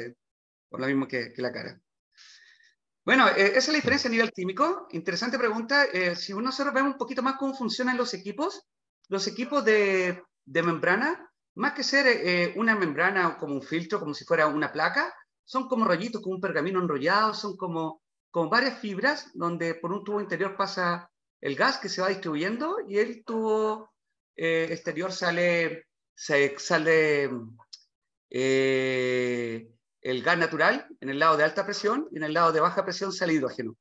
por lo mismo que, que la cara. Bueno, eh, esa es la diferencia a nivel químico. Interesante pregunta. Eh, si nosotros vemos un poquito más cómo funcionan los equipos, los equipos de, membrana, más que ser eh, una membrana o como un filtro, como si fuera una placa, son como rollitos, como un pergamino enrollado, son como, como varias fibras donde por un tubo interior pasa el gas que se va distribuyendo y el tubo exterior sale, se, sale el gas natural en el lado de alta presión y en el lado de baja presión sale hidrógeno.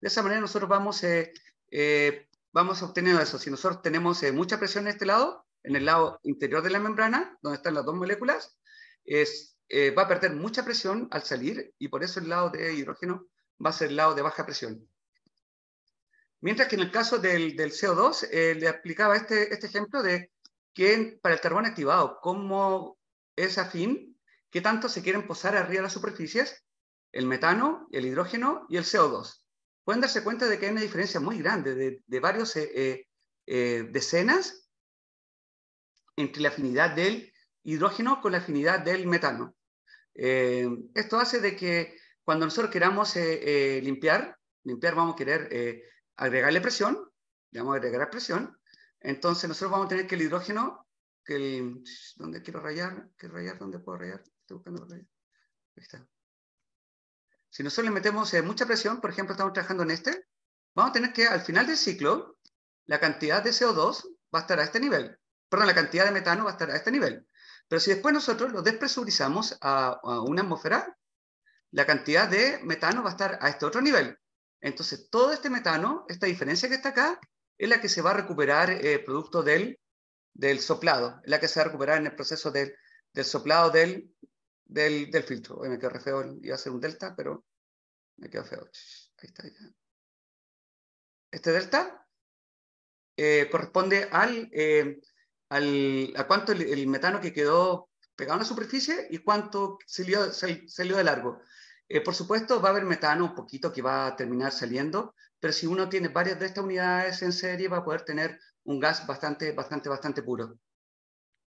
De esa manera nosotros vamos, eh, eh, vamos obteniendo eso. Si nosotros tenemos eh, mucha presión en este lado, en el lado interior de la membrana, donde están las dos moléculas, es, va a perder mucha presión al salir y por eso el lado de hidrógeno va a ser el lado de baja presión. Mientras que en el caso del, del CO2, eh, le aplicaba este, este ejemplo de que para el carbón activado, cómo es afín, qué tanto se quieren posar arriba de las superficies, el metano, el hidrógeno y el CO2. Pueden darse cuenta de que hay una diferencia muy grande de, de varios eh, eh, decenas entre la afinidad del hidrógeno con la afinidad del metano. esto hace de que cuando nosotros queramos limpiar, limpiar vamos a querer agregarle presión, le vamos a agregar presión, entonces nosotros vamos a tener que el hidrógeno, que el, ¿dónde quiero rayar? ¿Quiero rayar? ¿Dónde puedo rayar? Estoy buscando rayar. Ahí está. Si nosotros le metemos eh, mucha presión, por ejemplo, estamos trabajando en este, vamos a tener que al final del ciclo, la cantidad de CO2 va a estar a este nivel. Perdón, la cantidad de metano va a estar a este nivel. Pero si después nosotros lo despresurizamos a, a una atmósfera, la cantidad de metano va a estar a este otro nivel. Entonces, todo este metano, esta diferencia que está acá, es la que se va a recuperar eh, producto del, del soplado, es la que se va a recuperar en el proceso del, del soplado del, del, del, filtro. Hoy me quedó re feo, iba a ser un delta, pero me quedó feo. Ahí está ya. Este delta eh, corresponde al, eh, al, a cuánto el, el, metano que quedó pegado en la superficie y cuánto salió, salió de largo. Eh, por supuesto, va a haber metano un poquito que va a terminar saliendo, pero si uno tiene varias de estas unidades en serie, va a poder tener un gas bastante, bastante, bastante puro.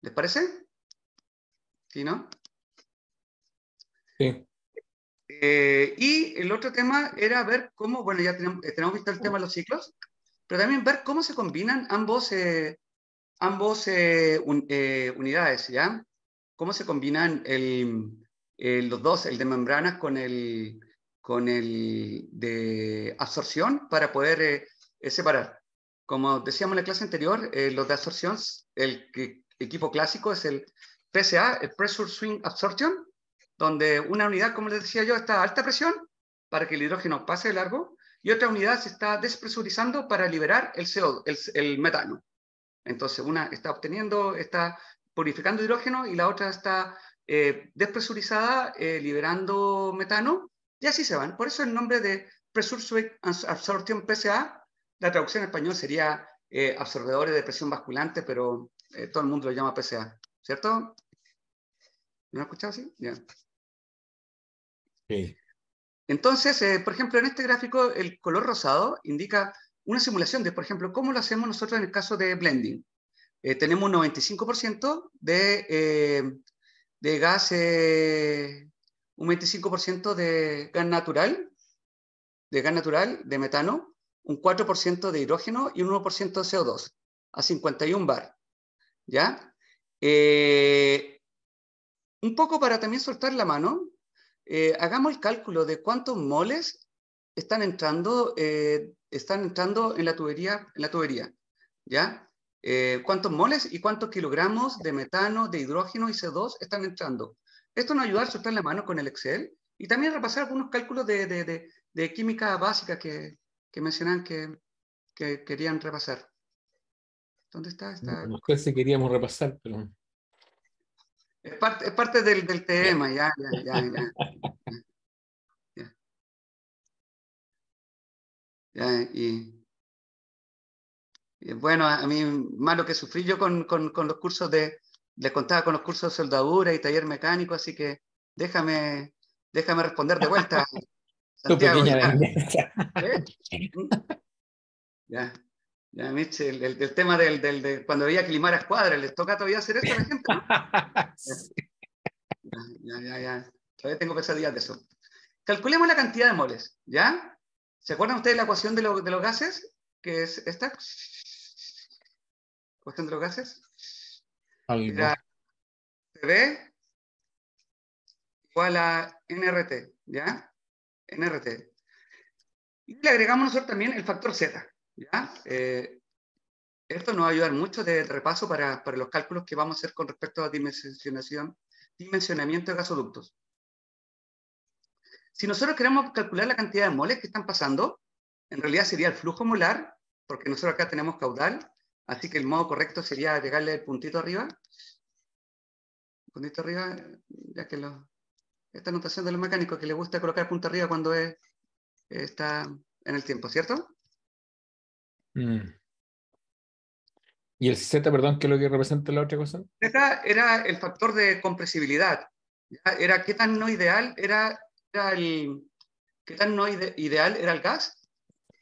¿Les parece? ¿Sí, no? Sí. Eh, y el otro tema era ver cómo, bueno, ya tenemos, eh, tenemos, visto el tema de los ciclos, pero también ver cómo se combinan ambos, eh, ambos eh, un, unidades, ¿ya? Cómo se combinan el, los dos, el de membranas con el, con el de absorción para poder eh, eh, separar. Como decíamos en la clase anterior, los de absorción, el equipo clásico es el PSA, el Pressure Swing Absorption, donde una unidad, como les decía yo, está a alta presión para que el hidrógeno pase de largo y otra unidad se está despresurizando para liberar el CO, el, el metano. Entonces, una está obteniendo, está purificando hidrógeno y la otra está eh, despresurizada, eh, liberando metano, y así se van. Por eso el nombre de Pressure Swing Absorption PSA, la traducción en español sería eh, absorbedores de presión basculante, pero eh, todo el mundo lo llama PSA, ¿cierto? ¿No lo has escuchado así? Sí. Entonces, eh, por ejemplo, en este gráfico, el color rosado indica una simulación de, por ejemplo, cómo lo hacemos nosotros en el caso de blending. Eh, tenemos un 95% de eh, de gas, eh, un 25% de gas natural, de gas natural, de metano, un 4% de hidrógeno y un 1% de CO2, a 51 bar. ¿Ya? Eh, un poco para también soltar la mano, eh, hagamos el cálculo de cuántos moles están entrando, eh, están entrando en la tubería, en la tubería, ¿ya? cuántos moles y cuántos kilogramos de metano, de hidrógeno y CO2 están entrando. Esto nos ayuda a soltar la mano con el Excel y también repasar algunos cálculos de, de, de, de química básica que, que mencionan que, que, querían repasar. ¿Dónde está? está... No sé si queríamos repasar, pero... Es parte, es parte del, del tema, ya, ya, ya, ya. ya. ya y, bueno, a mí más lo que sufrí yo con, con, con, los cursos de, les contaba con los cursos de soldadura y taller mecánico, así que déjame, déjame responder de vuelta. Santiago, ya. ¿Eh? ya, ya, Mitch, el, el, el, tema del, del, de cuando había que limar a escuadras, ¿les toca todavía hacer eso a la gente? ¿no? ya, ya, ya, todavía tengo pesadillas de eso. Calculemos la cantidad de moles, ¿ya? ¿Se acuerdan ustedes de la ecuación de, lo, de los gases? Que es esta cuestión de los gases? Era CB igual a NRT, ¿ya? NRT. Y le agregamos nosotros también el factor Z, ¿ya? Eh, esto nos va a ayudar mucho de repaso para, para, los cálculos que vamos a hacer con respecto a dimensionación, dimensionamiento de gasoductos. Si nosotros queremos calcular la cantidad de moles que están pasando, en realidad sería el flujo molar, porque nosotros acá tenemos caudal, Así que el modo correcto sería agregarle el puntito arriba. Puntito arriba, ya que lo, esta notación de los mecánicos que le gusta colocar punto arriba cuando es, está en el tiempo, ¿cierto? Mm. ¿Y el Z, perdón, qué es lo que representa la otra cosa? Z era el factor de compresibilidad. Era qué tan no ideal era, era el qué tan no ide- ideal era el gas,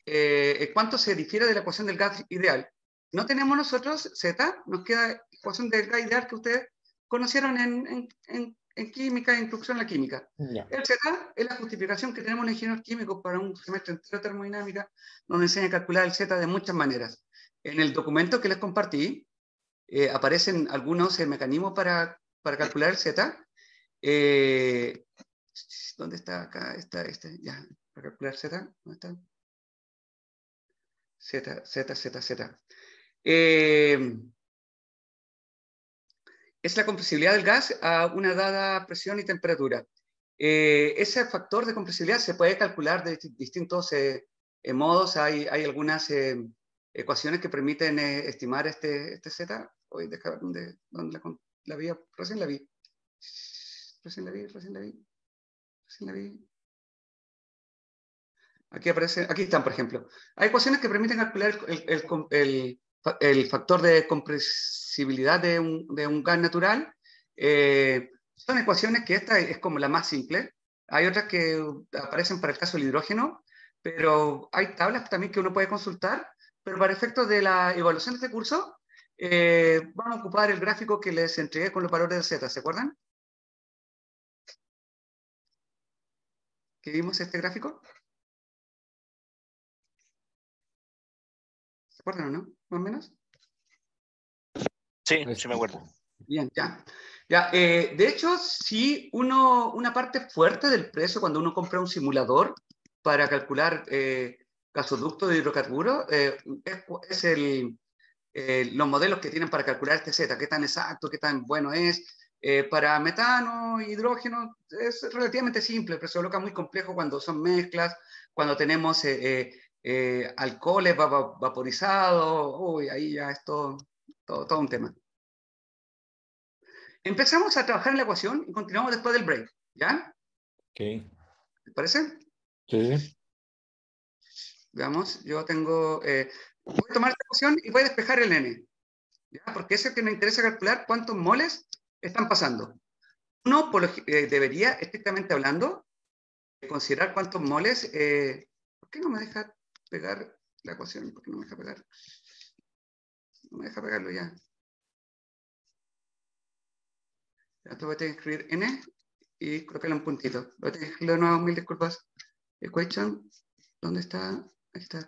eh, cuánto se difiere de la ecuación del gas ideal. No tenemos nosotros Z, nos queda ecuación gas ideal que ustedes conocieron en, en, en, en química, en introducción a la química. El Z es la justificación que tenemos los ingenieros químicos para un semestre entero de termodinámica, donde enseña a calcular el Z de muchas maneras. En el documento que les compartí, eh, aparecen algunos eh, mecanismos para, para calcular el Z. Eh, ¿Dónde está acá? Está este, ya, para calcular Z. ¿Dónde está? Z, Z, Z, Z. Eh, es la compresibilidad del gas a una dada presión y temperatura. Eh, ese factor de compresibilidad se puede calcular de disti- distintos eh, eh, modos. Hay, hay algunas eh, ecuaciones que permiten eh, estimar este, este Z. Hoy, deja ver dónde, dónde la, la vi. Recién la vi. Recién la vi, recién la vi. Recién la vi. Aquí aparece, aquí están, por ejemplo. Hay ecuaciones que permiten calcular el, el el el factor de compresibilidad de un, de un gas natural. Eh, son ecuaciones que esta es como la más simple. Hay otras que aparecen para el caso del hidrógeno, pero hay tablas también que uno puede consultar. Pero para efectos de la evaluación de este curso, eh, vamos a ocupar el gráfico que les entregué con los valores de Z, ¿se acuerdan? ¿Que vimos este gráfico? ¿Se acuerdan o no? Más o menos. Sí, sí me acuerdo. Bien, ya. Ya, eh, de hecho, sí, uno, una parte fuerte del precio cuando uno compra un simulador para calcular eh, gasoducto de hidrocarburos eh, es, es el, eh, los modelos que tienen para calcular este Z, qué tan exacto, qué tan bueno es. Eh, para metano, hidrógeno, es relativamente simple, pero se coloca muy complejo cuando son mezclas, cuando tenemos eh, eh, alcoholes va- va- vaporizados, uy, ahí ya es todo, todo, todo un tema. Empezamos a trabajar en la ecuación y continuamos después del break, ¿ya? Ok. ¿Les parece? Sí. Veamos, yo tengo, eh, voy a tomar esta ecuación y voy a despejar el n, ¿ya? Porque es el que me interesa calcular cuántos moles están pasando. Uno por lo eh, debería, estrictamente hablando, considerar cuántos moles, eh, ¿por qué no me deja pegar la ecuación? ¿Por qué no me deja pegar? No me deja pegarlo ya. Te voy a tener que escribir n y colocarle un puntito. Voy a que escribirlo de nuevo, mil disculpas. Equation, ¿dónde está? Ahí está.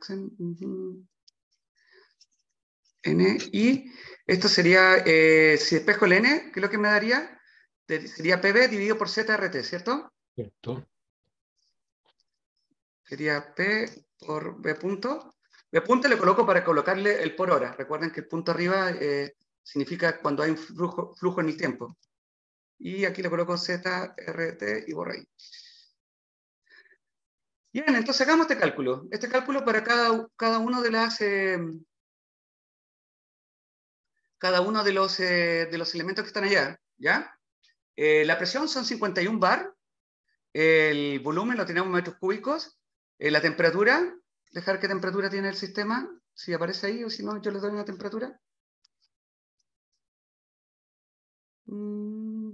N, y esto sería, eh, si despejo el n, ¿qué es lo que me daría? Sería PB dividido por ZRT, ¿cierto? Cierto. Sería P por B punto. B punto le coloco para colocarle el por hora. Recuerden que el punto arriba eh, significa cuando hay un flujo, flujo en el tiempo. Y aquí le coloco ZRT y borro ahí. Bien, entonces hagamos este cálculo. Este cálculo para cada, cada uno de las... eh, cada uno de los, eh, de los elementos que están allá, ¿ya? Eh, la presión son 51 bar, el volumen lo tenemos en metros cúbicos, eh, la temperatura, dejar qué temperatura tiene el sistema, si aparece ahí o si no, yo le doy una temperatura. Mm,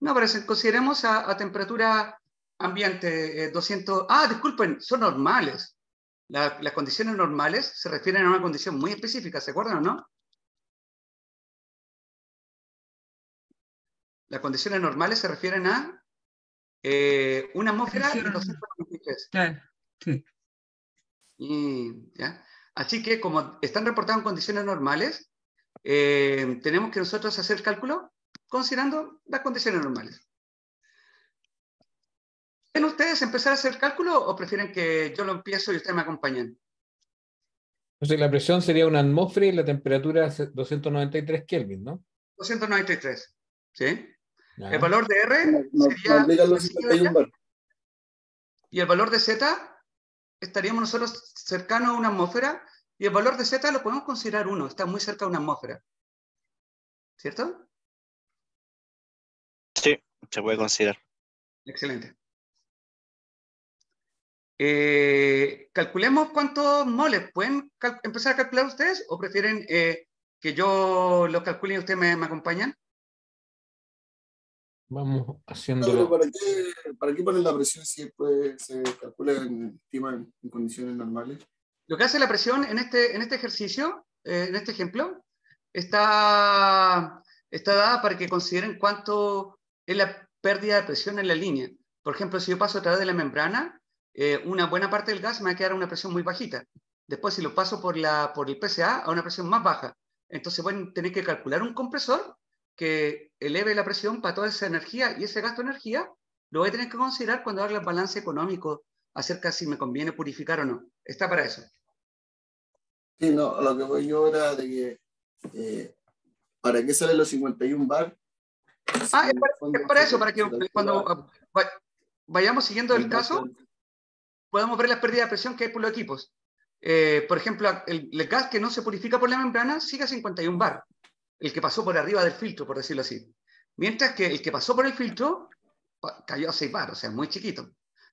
No aparece, consideremos a, a temperatura ambiente eh, 200, ah, disculpen, son normales. La- las condiciones normales se refieren a una condición muy específica, ¿se acuerdan o no? Las condiciones normales se refieren a eh, una atmósfera y Presión. 293. Claro, sí. Y, ¿ya? Así que como están reportados en condiciones normales, eh, tenemos que nosotros hacer cálculo considerando las condiciones normales. ¿Quieren ustedes empezar a hacer cálculo o prefieren que yo lo empiezo y ustedes me acompañen? Entonces la presión sería una atmósfera y la temperatura es 293 Kelvin, ¿no? 293. ¿sí? Ya. El valor de R No, no, sería... no aplican los ¿lo sigue 51 acá? bar. Y el valor de Z, estaríamos nosotros cercanos a una atmósfera, y el valor de Z lo podemos considerar 1, está muy cerca de una atmósfera. ¿Cierto? Sí, se puede considerar. Excelente. Eh, calculemos cuántos moles. ¿Pueden empezar a calcular ustedes o prefieren eh, que yo lo calcule y ustedes me, me acompañan? Vamos No, haciéndolo. ¿para qué, ¿para qué poner la presión si después se calcula en, en, en condiciones normales? Lo que hace la presión en este, en este ejercicio, eh, en este ejemplo, está, está dada para que consideren cuánto es la pérdida de presión en la línea. Por ejemplo, si yo paso a través de la membrana, eh, una buena parte del gas me va a quedar a una presión muy bajita. Después, si lo paso por, la, por el PCA, a una presión más baja. Entonces, pueden tener que calcular un compresor que eleve la presión para toda esa energía y ese gasto de energía lo voy a tener que considerar cuando haga el balance económico acerca si me conviene purificar o no. Está para eso. Sí, no, lo que voy yo era de que eh, ¿para qué salen los 51 bar? Ah, es para, es para eso, para que cuando va- vayamos siguiendo el caso, podamos ver las pérdidas de presión que hay por los equipos. Eh, por ejemplo, el, el gas que no se purifica por la membrana sigue a 51 bar, el que pasó por arriba del filtro, por decirlo así. Mientras que el que pasó por el filtro cayó a 6 bar, o sea, muy chiquito.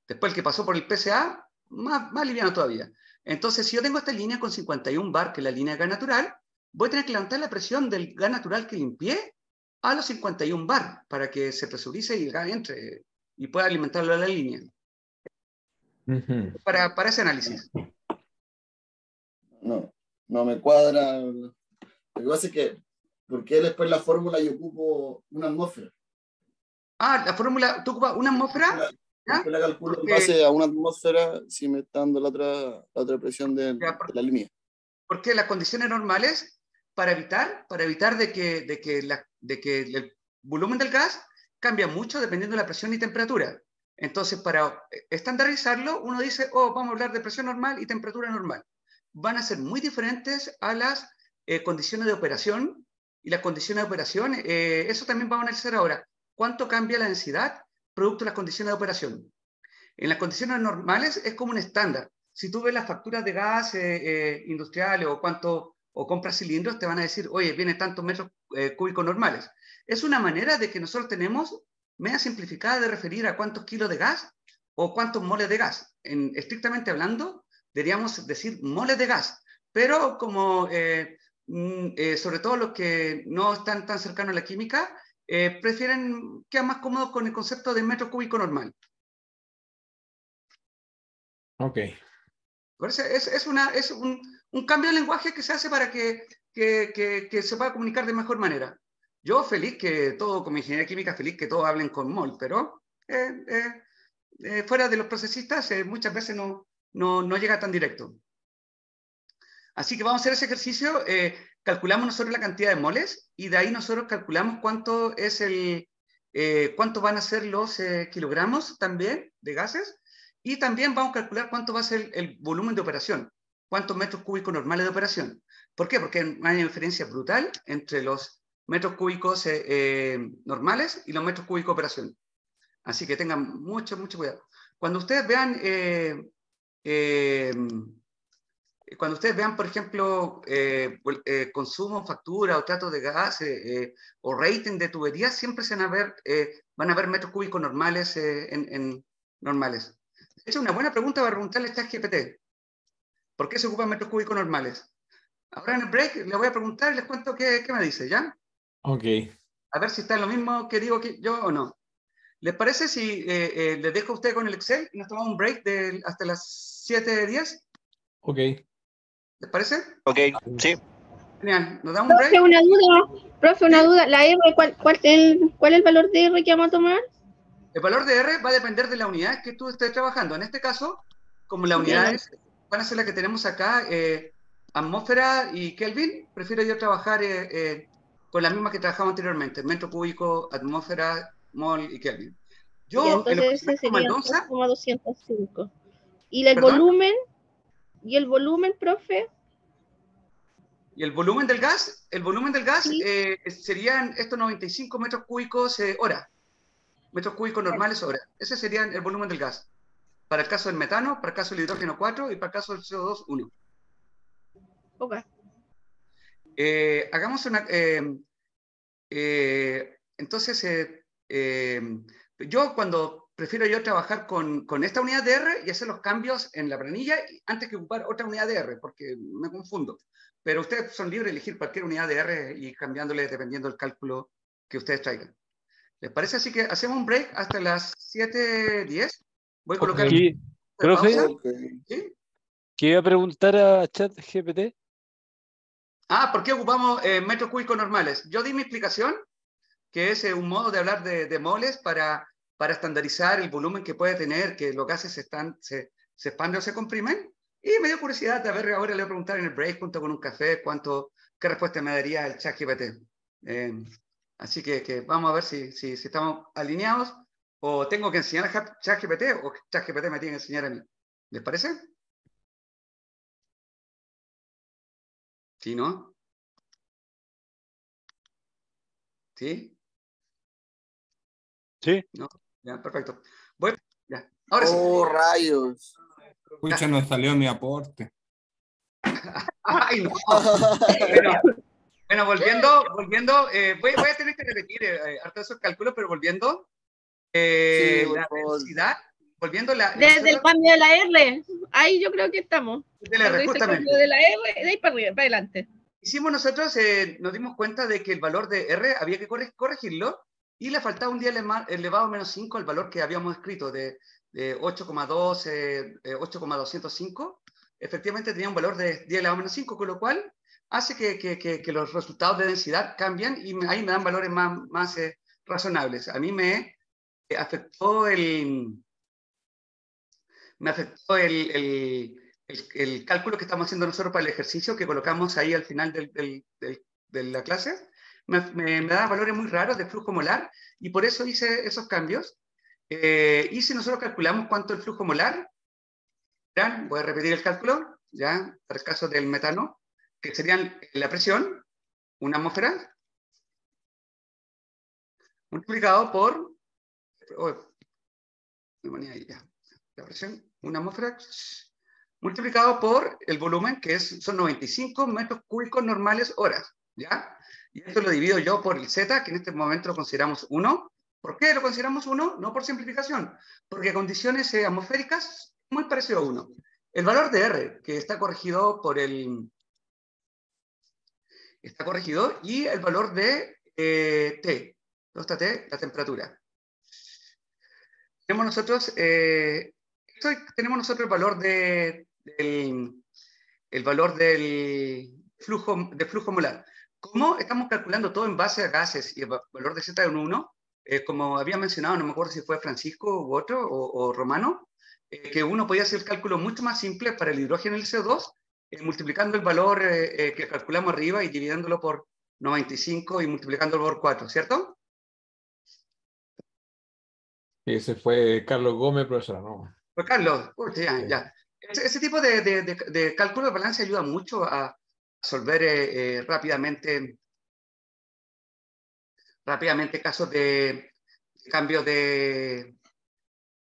Después el que pasó por el PCA, más, más liviano todavía. Entonces, si yo tengo esta línea con 51 bar, que es la línea de gas natural, voy a tener que levantar la presión del gas natural que limpié a los 51 bar para que se presurice y el gas entre y pueda alimentarlo a la línea. Para, para ese análisis. No, no me cuadra. Lo que pasa es que, ¿por qué después la fórmula yo ocupo una atmósfera? Ah, la fórmula, tú ocupas una atmósfera. ¿ya? ¿Por qué la calculo en Porque- base a una atmósfera si me está dando la otra, la otra presión de, Ya, por- de la línea? porque las condiciones normales, para evitar, para evitar de que, de que, la- de que el volumen del gas cambia mucho dependiendo de la presión y temperatura. Entonces, para estandarizarlo, uno dice, oh, vamos a hablar de presión normal y temperatura normal. Van a ser muy diferentes a las eh, condiciones de operación. Y las condiciones de operación, eh, eso también vamos a analizar ahora. ¿Cuánto cambia la densidad producto de las condiciones de operación? En las condiciones normales es como un estándar. Si tú ves las facturas de gas eh, eh, industriales o cuánto o compras cilindros, te van a decir, oye, viene tantos metros cúbicos normales. Es una manera de que nosotros tenemos media simplificada de referir a cuántos kilos de gas o cuántos moles de gas. En, estrictamente hablando, deberíamos decir moles de gas, pero como eh, sobre todo los que no están tan cercanos a la química, eh, prefieren, quedan más cómodos con el concepto de metro cúbico normal. Ok. Es, es, una, es un, un cambio de lenguaje que se hace para que, que, que- que se pueda comunicar de mejor manera. Yo feliz que todo, como ingeniera química, feliz que todos hablen con mol, pero eh, eh, fuera de los procesistas muchas veces no, no, no llega tan directo. Así que vamos a hacer ese ejercicio. eh, calculamos nosotros la cantidad de moles y de ahí nosotros calculamos cuánto es el, eh, cuánto van a ser los eh, kilogramos también de gases y también vamos a calcular cuánto va a ser el, volumen de operación, cuántos metros cúbicos normales de operación. ¿Por qué? Porque hay una diferencia brutal entre los metros cúbicos eh, eh, normales y los metros cúbicos de operación. Así que tengan mucho, mucho cuidado. Cuando ustedes vean, eh, eh, cuando ustedes vean, por ejemplo, eh, eh, consumo, factura o trato de gas eh, eh, o rating de tuberías, siempre se van a ver, eh, van a ver metros cúbicos normales eh, en, en- normales. De hecho, una buena pregunta para preguntarle a ChatGPT. ¿Por qué se ocupan metros cúbicos normales? Ahora en el break le voy a preguntar y les cuento qué, qué me dice, ¿ya? Ok. A ver si está en lo mismo que digo que yo o no. ¿Les parece si les dejo a ustedes con el Excel y nos tomamos un break de, hasta las 7 de 10? Ok. ¿Les parece? Ok, sí. Genial. ¿Nos damos un Profe, break? una duda, profe, una duda, la R, ¿cuál, cuál, es el, ¿cuál es el valor de R que vamos a tomar? El valor de R va a depender de la unidad que tú estés trabajando. En este caso, como las Bien. unidades van a ser las que tenemos acá, eh, atmósfera y Kelvin, prefiero yo trabajar eh, eh, con las mismas que trabajamos anteriormente, metro cúbico, atmósfera, mol y Kelvin. Yo, Y en lo entonces personal, ese sería Aldonza, 2,205. ¿Y el ¿Perdón? volumen? ¿Y el volumen, profe? y el volumen del gas, el volumen del gas Sí. eh, serían estos 95 metros cúbicos eh, hora, metros cúbicos normales hora. Ese sería el volumen del gas. Para el caso del metano, para el caso del hidrógeno 4 y para el caso del CO2 1. Ok. Eh, hagamos una. eh, entonces, yo cuando prefiero yo trabajar con, con, esta unidad de R y hacer los cambios en la planilla antes que ocupar otra unidad de R, porque me confundo. Pero ustedes son libres de elegir cualquier unidad de R y cambiándole dependiendo del cálculo que ustedes traigan. ¿Les parece? Así que hacemos un break hasta las 7.10. Voy a colocar... Aquí, profe, ¿Sí? ¿qué iba a preguntar a ChatGPT? Ah, ¿por qué ocupamos eh, metros cúbicos normales? Yo di mi explicación, que es eh, un modo de hablar de, de, moles para, para estandarizar el volumen que puede tener, que los gases se, están, se, se expanden o se comprimen. Y me dio curiosidad de ver, ahora le voy a preguntar en el break junto con un café cuánto, qué respuesta me daría el chat GPT. Eh, así que, que, vamos a ver si, si, si, estamos alineados o tengo que enseñar a chat GPT o chat GPT me tiene que enseñar a mí. ¿Les parece? ¿Sí, no? ¿Sí? Sí. No, ya, perfecto. Voy, ya. Ahora oh, sí. rayos. Escucha, nos salió mi aporte. Ay, no. bueno, bueno, volviendo, volviendo, eh, voy, voy, a tener que repetir eh, harto esos cálculos, pero volviendo, eh, Sí, la velocidad, volviendo la... Desde el cambio de la R, ahí yo creo que estamos. de la R, dice justamente. cambio de la R, de ahí para arriba, para adelante. Hicimos nosotros, eh, nos dimos cuenta de que el valor de R había que corre- corregirlo y le faltaba un día elevado menos 5 al valor que habíamos escrito de, de 8,2, eh, eh, 8,205. Efectivamente tenía un valor de 10 elevado menos 5, con lo cual hace que, que- que- que los resultados de densidad cambian y ahí me dan valores más, más eh, razonables. A mí me afectó el, me afectó el, el- el- el cálculo que estamos haciendo nosotros para el ejercicio que colocamos ahí al final del- del- del- de la clase. Me, me- valores muy raros de flujo molar y por eso hice esos cambios. Eh, y si nosotros calculamos cuánto el flujo molar, ¿ya? voy a repetir el cálculo, ya, para el caso del metano, que serían la presión, una atmósfera, multiplicado por, oh, ahí ya, la presión, una atmósfera, multiplicado por el volumen, que es, son 95 metros cúbicos normales horas, ¿ya? Y esto lo divido yo por el Z, que en este momento lo consideramos 1. ¿Por qué lo consideramos 1? No por simplificación, porque condiciones eh, atmosféricas muy parecido a 1. El valor de R, que está corregido por el... Está corregido, y el valor de eh, T, ¿dónde está T? La temperatura. Tenemos nosotros, eh, tenemos nosotros el valor de, del, el valor del flujo, de flujo molar. Como estamos calculando todo en base a gases y el va- valor de Z de 1, eh, como había mencionado, no me acuerdo si fue Francisco u otro, o, o Romano, eh, que uno podía hacer el cálculo mucho más simple para el hidrógeno y el CO2, eh, multiplicando el valor eh, eh, que calculamos arriba y dividiéndolo por 95 y multiplicándolo por 4, ¿cierto? Ese fue Carlos Gómez, profesor. No. Pues Carlos, uy, ya, ya. Ese, ese tipo de, de- de- de cálculo de balance ayuda mucho a resolver eh, eh, rápidamente, rápidamente casos de, cambio de,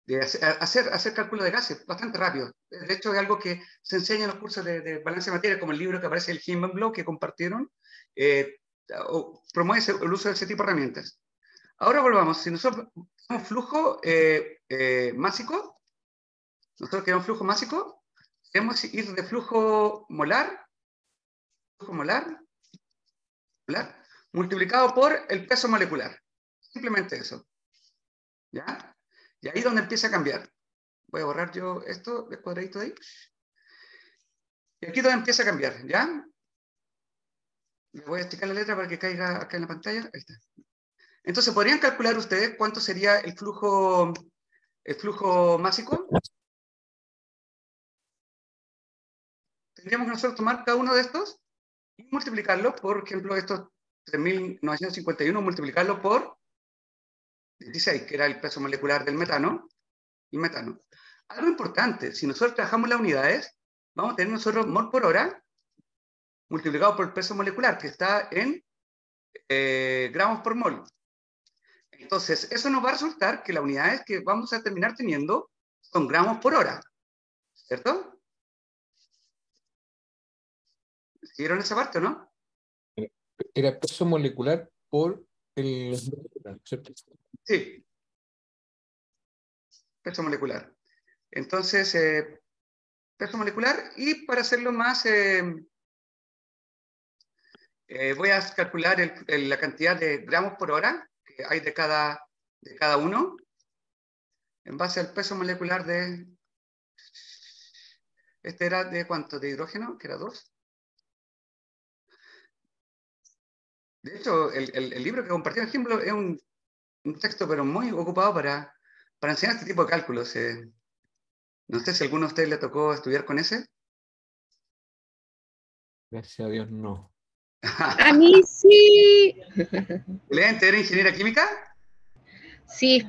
de hacer, hacer, cálculo de gases bastante rápido. De hecho, es algo que se enseña en los cursos de, de balance de materia, como el libro que aparece el Hindenburg que compartieron, eh, promueve el uso de ese tipo de herramientas. Ahora volvamos. Si nosotros tenemos flujo eh, eh, másico, nosotros queremos flujo másico, queremos ir de flujo molar, molar, multiplicado por el peso molecular. Simplemente eso. ¿Ya? Y ahí es donde empieza a cambiar. Voy a borrar yo esto, el cuadradito de ahí. Y aquí es donde empieza a cambiar, ¿ya? Le voy a esticar la letra para que caiga acá en la pantalla. Ahí está. Entonces, ¿podrían calcular ustedes cuánto sería el flujo, el flujo másico? Tendríamos que nosotros tomar cada uno de estos y multiplicarlo, por ejemplo, estos 3.951, multiplicarlo por 16, que era el peso molecular del metano, y metano. Algo importante, si nosotros trabajamos las unidades, vamos a tener nosotros mol por hora multiplicado por el peso molecular, que está en eh, gramos por mol. Entonces, eso nos va a resultar que las unidades que vamos a terminar teniendo son gramos por hora, ¿cierto? ¿Siguieron esa parte o no? Era peso molecular por el. ¿cierto? Sí. peso molecular. Entonces, eh, peso molecular, y para hacerlo más, eh, eh, voy a calcular el- el- la cantidad de gramos por hora que hay de cada, de cada uno, en base al peso molecular de... Este era de cuánto, de hidrógeno, que era 2. De hecho, el, el- el libro que compartí, por ejemplo, es un, un texto, pero muy ocupado para, para enseñar este tipo de cálculos. eh. No sé si a alguno de ustedes le tocó estudiar con ese. Gracias a Dios, no. A mí sí. Excelente, ¿eres ingeniera química? Sí,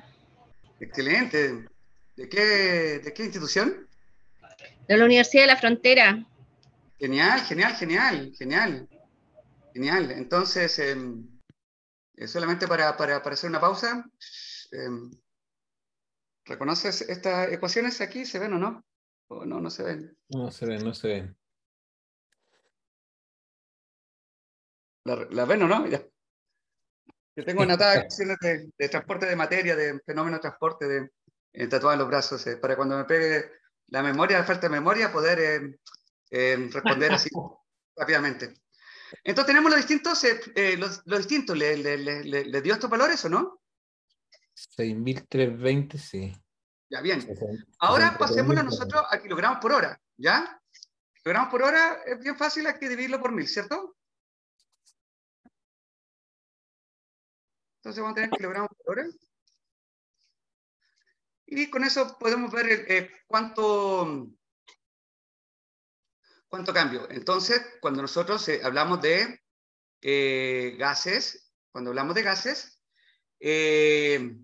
Excelente. ¿De qué, de qué institución? de la Universidad de la Frontera. Genial, genial, genial, genial. Genial. Entonces, em, eh, solamente para, para, para hacer una pausa, em, ¿reconoces estas ecuaciones aquí? ¿Se ven o no? ¿O no, no se ven? No se ven, no se ven. ¿La, la ven o no? Ya. Yo tengo anotadas ecuaciones de, de transporte de materia, de fenómeno de transporte, de, eh, tatuadas en los brazos, eh, para cuando me pegue la memoria, la falta de memoria, poder eh, responder así rápidamente. Entonces tenemos los distintos, eh, eh, los, los distintos, ¿le, le, le- le- le dio estos valores o no? 6.320, sí. Ya, bien. Ahora 63.000, pasémoslo pero- nosotros a kilogramos por hora, ¿ya? Kilogramos por hora es bien fácil, hay que dividirlo por mil, ¿cierto? Entonces vamos a tener kilogramos por hora. Y con eso podemos ver eh, cuánto, cuánto cambio. Entonces, cuando nosotros eh, hablamos de eh, gases, cuando hablamos de gases, eh,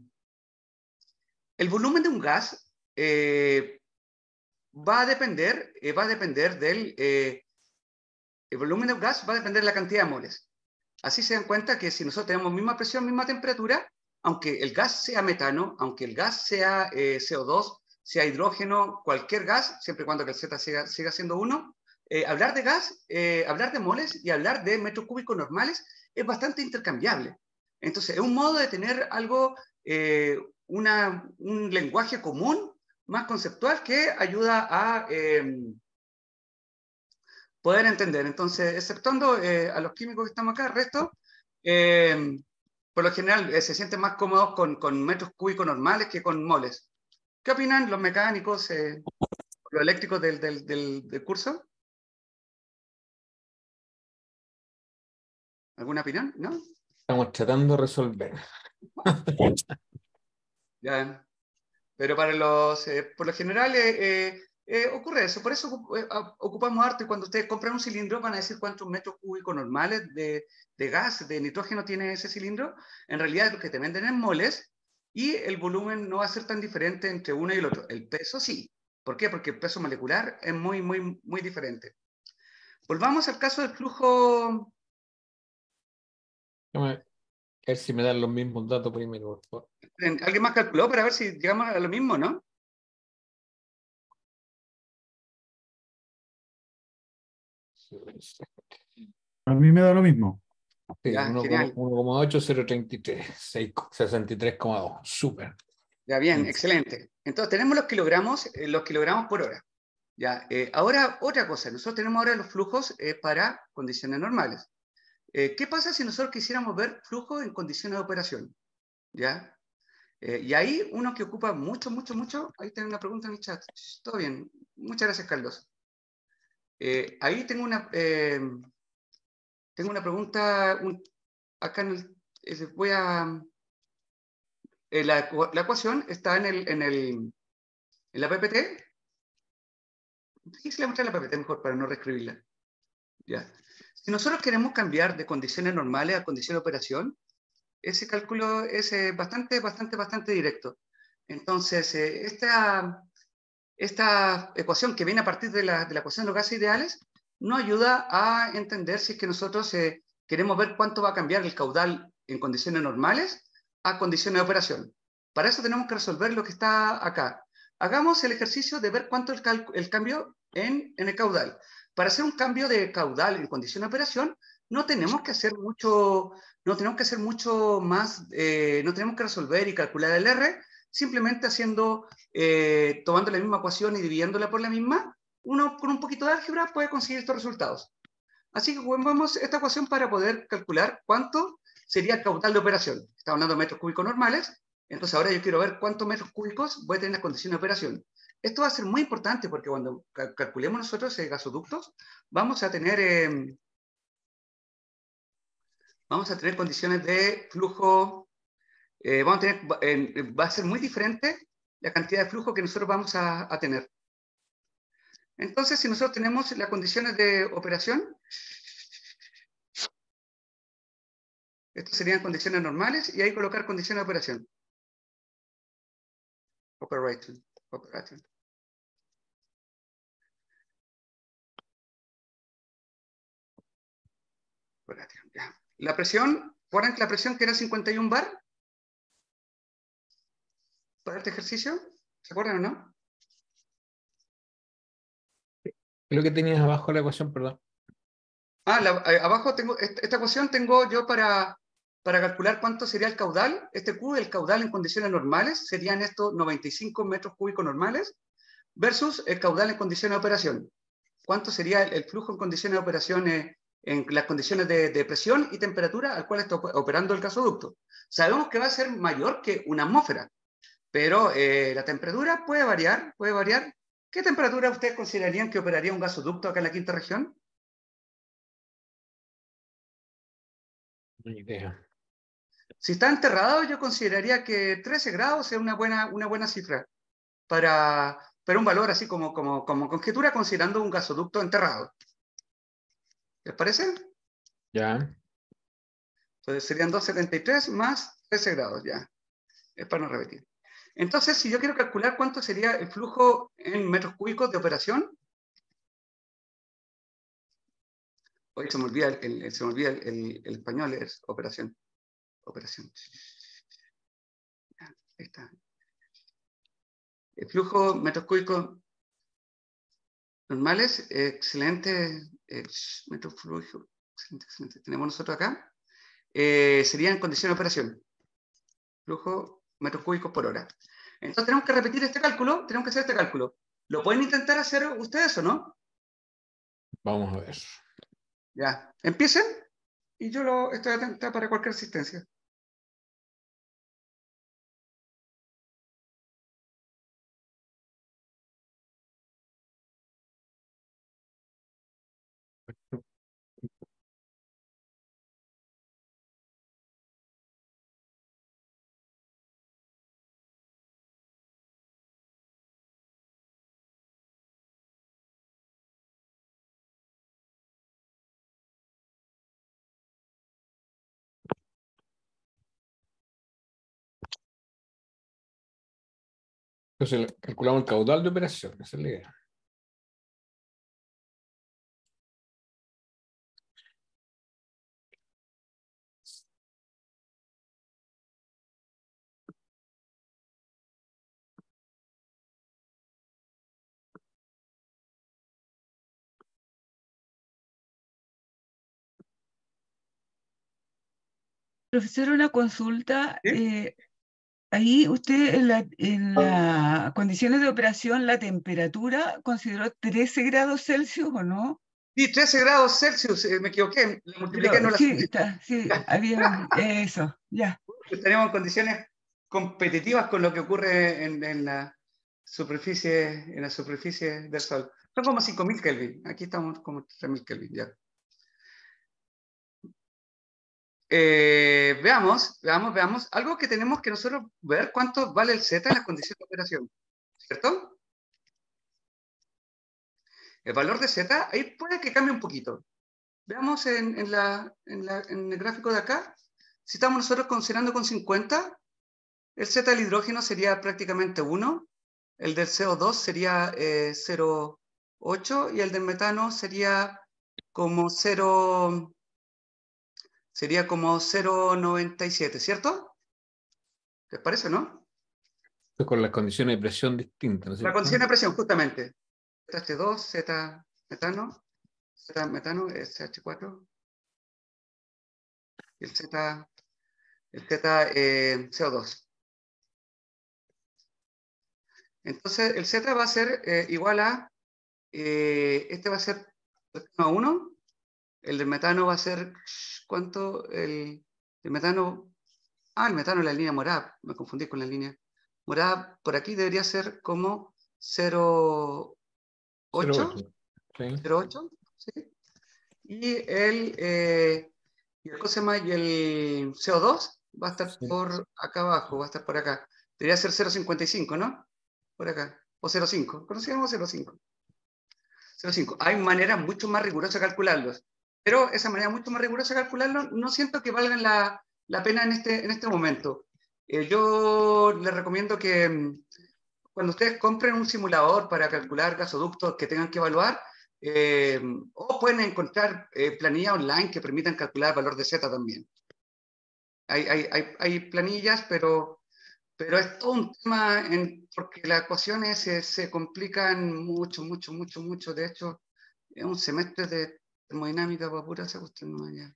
el volumen de un gas va a depender, va a depender del, el volumen de un gas va a depender de la cantidad de moles. Así se dan cuenta que si nosotros tenemos misma presión, misma temperatura, aunque el gas sea metano, aunque el gas sea eh, CO2, sea hidrógeno, cualquier gas, siempre y cuando que el Z siga, siga siendo uno, eh, hablar de gas, eh, hablar de moles y hablar de metros cúbicos normales es bastante intercambiable. Entonces, es un modo de tener algo, eh, un lenguaje común, más conceptual, que ayuda a eh, poder entender. Entonces, exceptuando a los químicos que estamos acá, el resto, eh, por lo general se sienten más cómodos con, con metros cúbicos normales que con moles. ¿Qué opinan los mecánicos, los eléctricos del curso? ¿Alguna opinión? ¿No? Estamos tratando de resolver. Ya. Pero para los, eh, por lo general, eh, eh, eh, ocurre eso. Por eso eh, ah, ocupamos harto. y Cuando ustedes compran un cilindro, van a decir cuántos metros cúbicos normales de, de gas, de nitrógeno tiene ese cilindro. En realidad, lo que te venden en moles y el volumen no va a ser tan diferente entre uno y el otro. El peso sí. ¿Por qué? Porque el peso molecular es muy, muy, muy diferente. Volvamos al caso del flujo. Déjame ver si me dan los mismos datos primero, por favor. ¿Alguien más calculó para ver si llegamos a lo mismo, no? A mí me da lo mismo. Sí, Ya, 1,- genial. 1,8033, 6 63,2. Súper. Ya bien, excelente. Entonces tenemos los kilogramos, eh, los kilogramos por hora. Ya, eh, ahora otra cosa, nosotros tenemos ahora los flujos eh, para condiciones normales. Eh, ¿Qué pasa si nosotros quisiéramos ver flujos en condiciones de operación? ¿Ya? Eh, y ahí uno que ocupa mucho, mucho, mucho, ahí tengo una pregunta en el chat. Todo bien. Muchas gracias, Carlos. Eh, ahí tengo una, tengo una pregunta, un- acá en el, voy a, la, la ecuación está en, el, en, el, en la PPT. Quisiera mostrar la PPT mejor para no reescribirla. Ya. Si nosotros queremos cambiar de condiciones normales a condiciones de operación, ese cálculo es eh, bastante, bastante, bastante directo. Entonces, eh, esta, esta ecuación que viene a partir de la, de la ecuación de los gases ideales nos ayuda a entender si es que nosotros eh, queremos ver cuánto va a cambiar el caudal en condiciones normales a condiciones de operación. Para eso tenemos que resolver lo que está acá. Hagamos el ejercicio de ver cuánto el, el cambio en, en el caudal. Para hacer un cambio de caudal en condiciones de operación, no tenemos que hacer mucho, no tenemos que hacer mucho más, eh, no tenemos que resolver y calcular el R, simplemente haciendo, eh, tomando la misma ecuación y dividiéndola por la misma, uno con un poquito de álgebra puede conseguir estos resultados. Así que ocupamos esta ecuación para poder calcular cuánto sería el caudal de operación. Estamos hablando de metros cúbicos normales, entonces ahora yo quiero ver cuántos metros cúbicos voy a tener en las condiciones de operación. Esto va a ser muy importante porque cuando calculemos nosotros el gasoductos, vamos a tener, em, vamos a tener condiciones de flujo, eh, vamos a tener, va a ser muy diferente la cantidad de flujo que nosotros vamos a, a tener. Entonces, si nosotros tenemos las condiciones de operación, estas serían condiciones normales y ahí colocar condiciones de operación. Operating. La presión, ¿recuerdan la presión que era 51 bar? Para este ejercicio, ¿se acuerdan o no? Lo que tenías abajo la ecuación, perdón. Ah, eh, abajo tengo, esta, ecuación tengo yo para, para calcular cuánto sería el caudal. Este Q, el caudal en condiciones normales, serían estos 95 metros cúbicos normales, versus el caudal en condiciones de operación. ¿Cuánto sería el, flujo en condiciones de operación en las condiciones de, presión y temperatura al cual está operando el gasoducto? Sabemos que va a ser mayor que una atmósfera, pero eh, la temperatura puede variar, puede variar ¿Qué temperatura ustedes considerarían que operaría un gasoducto acá en la quinta región? idea. Si está enterrado, yo consideraría que 13 grados es una buena, una buena cifra para, para un valor así como, como, como conjetura considerando un gasoducto enterrado. ¿Les parece? Ya. Entonces serían 273 más 13 grados, ya. Es para no repetir. Entonces, si yo quiero calcular cuánto sería el flujo en metros cúbicos de operación, hoy se me olvida el, se me olvida el, español, es operación. Operación. ahí está. El flujo metros cúbicos normales, excelente, metros flujo, excelente, excelente. Tenemos nosotros acá, eh, sería en condición de operación. Flujo metros cúbicos por hora. Entonces tenemos que repetir este cálculo, tenemos que hacer este cálculo. ¿Lo pueden intentar hacer ustedes o no? Vamos a ver. Ya, empiecen y yo lo estoy atenta para cualquier asistencia. Entonces calculamos el caudal de operación, esa es la idea. Profesor, una consulta. Eh, Ahí usted en, la, las condiciones de operación, la temperatura, ¿consideró 13 grados Celsius o no? Sí, 13 grados Celsius, eh, me equivoqué, lo multipliqué, no sí, está, sí, había eso, ya. Tenemos condiciones competitivas con lo que ocurre en, la superficie, en la superficie del Sol. Son como 5.000 Kelvin, aquí estamos como 3.000 Kelvin, ya. Eh, veamos, veamos, veamos. Algo que tenemos que nosotros ver cuánto vale el Z en las condiciones de operación. ¿Cierto? El valor de Z, ahí puede que cambie un poquito. Veamos en, en, la, en, el gráfico de acá. Si estamos nosotros considerando con 50, el Z del hidrógeno sería prácticamente 1, el del CO2 sería eh, 0,8 y el del metano sería como 0, sería como 0,97, ¿cierto? ¿Les parece, no? Con las condiciones de presión distintas. la condición de presión, justamente. ZH2, Z metano, Z metano es CH4. Y el Z, el Z eh, CO2. Entonces el Z va a ser eh, igual a, eh, este va a ser a 1, el del metano va a ser, ¿cuánto? El, el metano, ah, el metano es la línea morada, me confundí con la línea morada, por aquí debería ser como 0,8, 0,8, ¿sí? Y el, eh, y el, más, y el CO2 va a estar por acá abajo, va a estar por acá. Debería ser 0,55, ¿no? Por acá. O 0,5. ¿Conocíamos 0,5? 0,5. Hay maneras mucho más rigurosas de calcularlos. Pero esa manera mucho más rigurosa de calcularlo no siento que valgan la, la pena en este, en este momento. Eh, yo les recomiendo que mm, cuando ustedes compren un simulador para calcular gasoductos que tengan que evaluar, eh, o pueden encontrar eh, planillas online que permitan calcular el valor de Z también. Hay, hay, hay, hay planillas, pero, pero es todo un tema en, porque las ecuaciones se, se complican mucho, mucho, mucho, mucho. De hecho, es un semestre de termodinámica para pura esa cuestión no ya.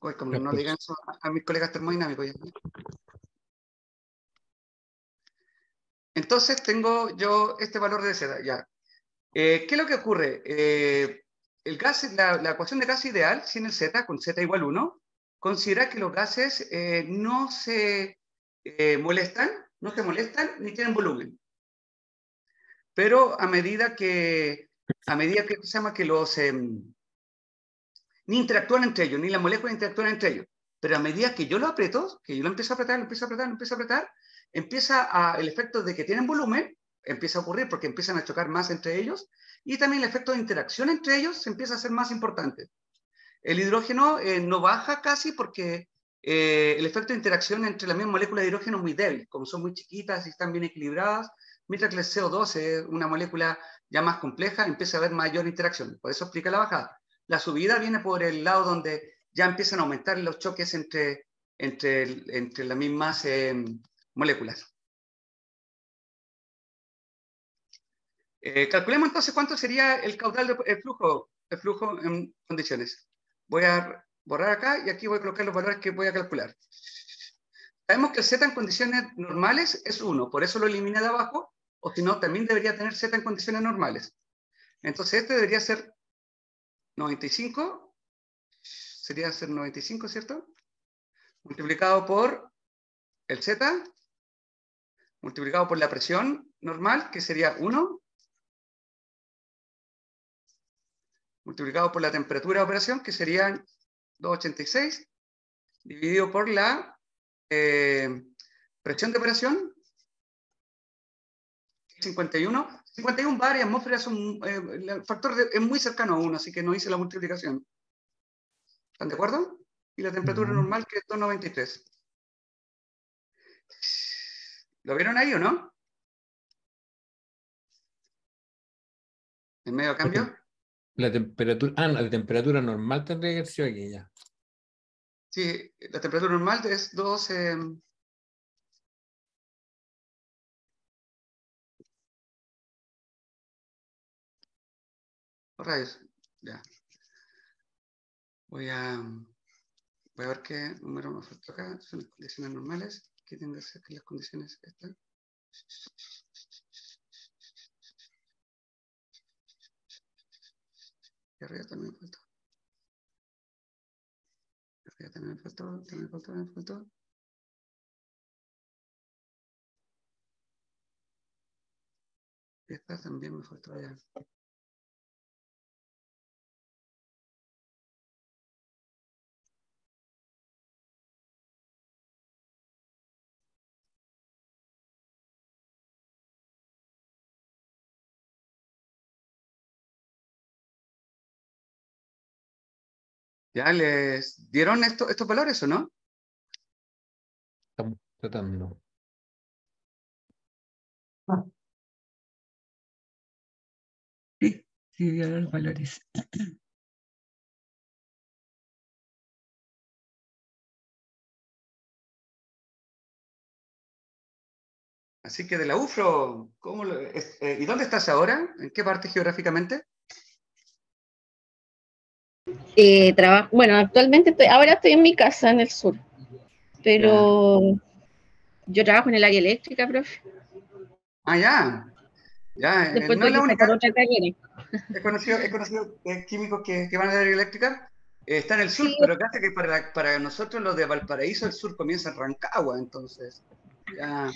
Oye, como no digan eso a, a, mis colegas termodinámicos ya. Entonces tengo yo este valor de Z, ya. Eh, ¿Qué es lo que ocurre? Eh, el gas, la, la, ecuación de gas ideal, sin el Z, con Z igual 1, considera que los gases eh, no se eh, molestan, no se molestan ni tienen volumen. Pero a medida que, a medida que se llama que los, eh, ni interactúan entre ellos, ni las moléculas interactúan entre ellos, pero a medida que yo lo aprieto, que yo lo empiezo a apretar, lo empiezo a apretar, empiezo a apretar, empieza el efecto de que tienen volumen, empieza a ocurrir porque empiezan a chocar más entre ellos, y también el efecto de interacción entre ellos empieza a hacer más importante. El hidrógeno eh, no baja casi porque eh, el efecto de interacción entre las mismas moléculas de hidrógeno es muy débil, como son muy chiquitas y están bien equilibradas, mientras que el CO2 es una molécula ya más compleja, empieza a haber mayor interacción. Por eso explica la bajada. La subida viene por el lado donde ya empiezan a aumentar los choques entre, entre, entre las mismas eh, moléculas. Eh, calculemos entonces cuánto sería el caudal del de, flujo, el flujo en condiciones. Voy a borrar acá y aquí voy a colocar los valores que voy a calcular. Sabemos que el Z en condiciones normales es 1, por eso lo eliminé de abajo, o si no, también debería tener Z en condiciones normales. Entonces este debería ser 95, sería ser 95, ¿cierto? Multiplicado por el Z, multiplicado por la presión normal, que sería 1, multiplicado por la temperatura de operación, que serían 286, dividido por la eh, presión de operación, 51. 51 bar y atmósferas son, eh, el factor de, es muy cercano a 1, así que no hice la multiplicación. ¿Están de acuerdo? Y la temperatura uh -huh. normal que es 293. ¿Lo vieron ahí o no? ¿En medio cambio? La temperatura, ah, la temperatura normal tendría que ser aquí ya. Sí, la temperatura normal es 2. Rayos, ya. Voy a, voy a ver qué número me falta acá. Son las condiciones normales. ¿Qué tienen que ser las condiciones estas? Y arriba también me faltó. Arriba también me faltó, también me faltó, también me faltó. Esta también me faltó allá. ¿Ya les dieron esto, estos valores o no? Estamos tratando. Ah. Sí, sí, dieron los valores. Así que de la UFRO, ¿cómo lo, es, eh, ¿y dónde estás ahora? ¿En qué parte geográficamente? Eh, trabajo, bueno, actualmente estoy, ahora estoy en mi casa en el sur, pero yo trabajo en el área eléctrica, profe. Ah, ya. Ya, eh, Después no es la única. otra. He conocido, he conocido eh, químicos que, que van a la eléctrica. eh, está en el sur, Sí. pero casi que para, para nosotros los de Valparaíso, el sur comienza en Rancagua, entonces. Ya,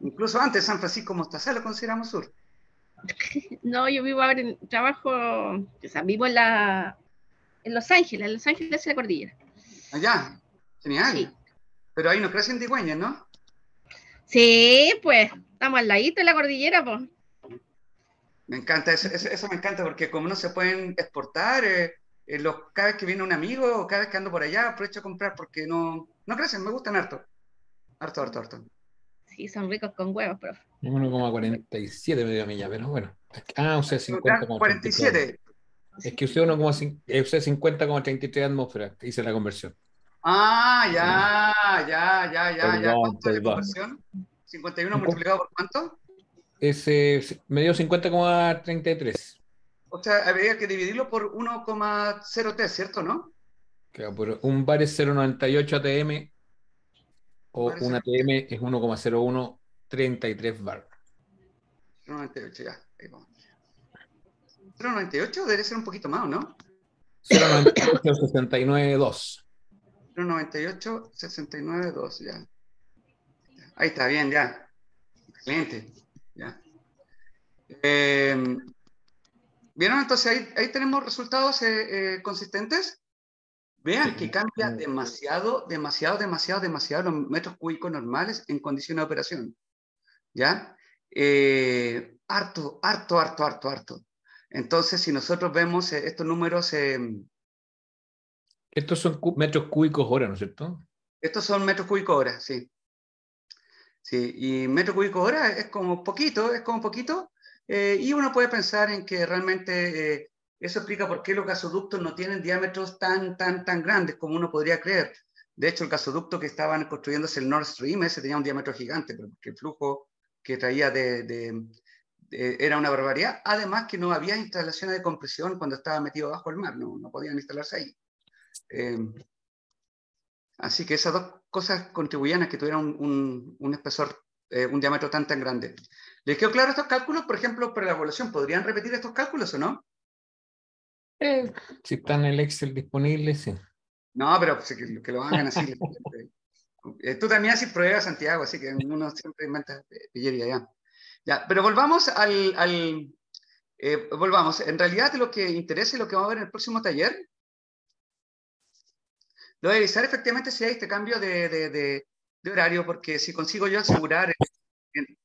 incluso antes San Francisco Mostazal lo consideramos sur. No, yo vivo ahora en trabajo, o sea, vivo en la en Los Ángeles, en Los Ángeles es la cordillera. Allá, genial. Sí. Pero ahí no crecen digüeñas, ¿no? Sí, pues, estamos al ladito de la cordillera, pues. Me encanta, eso, eso, eso me encanta porque como no se pueden exportar, eh, eh, los, cada vez que viene un amigo o cada vez que ando por allá, aprovecho a comprar porque no, no crecen, me gustan harto. Harto, harto, harto. Sí, son ricos con huevos, profe. 1,47 medio milla, pero bueno. Ah, usé 50,33. 47. Es que usé 1,5 eh, 50,33 atmósferas, hice la conversión. Ah, ya, ya, ya, ya, ya. Perdón, ¿Cuánto es la conversión? 51 Un poco. multiplicado por cuánto? Ese me dio 50,33. O sea, habría que dividirlo por 1,03, ¿cierto, no? Claro, por un bar es 0,98 ATM o un ATM es 1,0133 bar. 0,98, ya. Ahí vamos. 0,98 debería ser un poquito más, ¿o no? 0,98 69,2. 0,98, 69, 2, ya. Ahí está, bien, ya. Excelente. Ya. Eh, ¿Vieron? Entonces ahí, ahí tenemos resultados eh, eh, consistentes. Vean que cambia demasiado, demasiado, demasiado, demasiado los metros cúbicos normales en condiciones de operación. ¿Ya? Eh, harto, harto, harto, harto, harto. Entonces, si nosotros vemos eh, estos números, eh, Estos son metros cúbicos hora, ¿no es cierto? Estos son metros cúbicos hora, sí. Sí, y metro cúbico hora es como poquito, es como poquito, eh, y uno puede pensar en que realmente eh, eso explica por qué los gasoductos no tienen diámetros tan, tan, tan grandes como uno podría creer. De hecho, el gasoducto que estaban construyéndose el Nord Stream, ese tenía un diámetro gigante, pero porque el flujo que traía de, de- de- era una barbaridad. Además que no había instalaciones de compresión cuando estaba metido bajo el mar, no, no podían instalarse ahí. Eh, Así que esas dos cosas contribuían a que tuviera un, un- un espesor, eh, un diámetro tan tan grande. ¿Les quedó claro estos cálculos? Por ejemplo, para la evaluación, ¿podrían repetir estos cálculos o no? Eh, si está en el Excel disponible, sí. No, pero pues, que, que lo hagan así. Eh, Tú también haces pruebas, Santiago, así que uno siempre inventa eh, pillería ya. Ya, pero volvamos al... al eh, volvamos. En realidad, lo que interesa y lo que vamos a ver en el próximo taller, lo voy a revisar efectivamente si hay este cambio de, de- de- de horario, porque si consigo yo asegurar eh,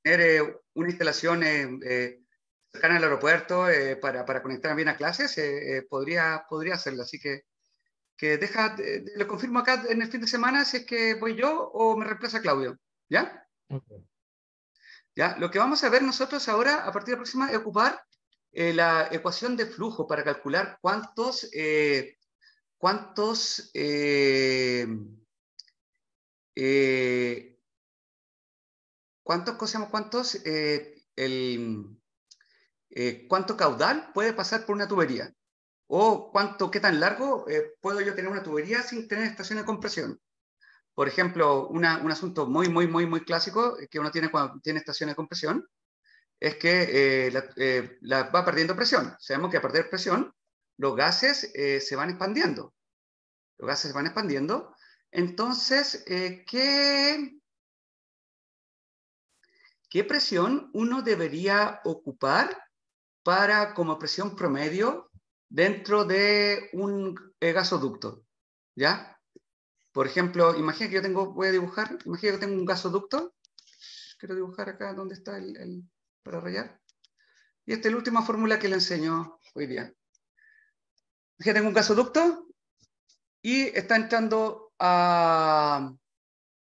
eh, una instalación eh, eh, cercana al aeropuerto para, para conectar bien a clases, podría, podría hacerlo. Así que que deja, lo confirmo acá en el fin de semana si es que voy yo o me reemplaza Claudio. ¿Ya? Lo que vamos a ver nosotros ahora, a partir de la próxima, es ocupar eh, la ecuación de flujo para calcular cuántos, eh, cuántos, eh, eh, cuántos, ¿cómo se llama? cuántos, el, cuánto caudal puede pasar por una tubería o cuánto, qué tan largo puedo yo tener una tubería sin tener estación de compresión. Por ejemplo, un asunto muy, muy, muy, muy clásico que uno tiene cuando tiene estación de compresión es que eh, eh, la va perdiendo presión. Sabemos que a perder presión, los gases eh, se van expandiendo. Los gases se van expandiendo. Entonces, ¿qué, ¿qué presión uno debería ocupar para como presión promedio dentro de un gasoducto? ¿Ya? Por ejemplo, imagina que yo tengo, voy a dibujar, imagina que tengo un gasoducto. Quiero dibujar acá donde está el, para rayar. Y esta es la última fórmula que le enseño hoy día. Imagina que tengo un gasoducto y está entrando a,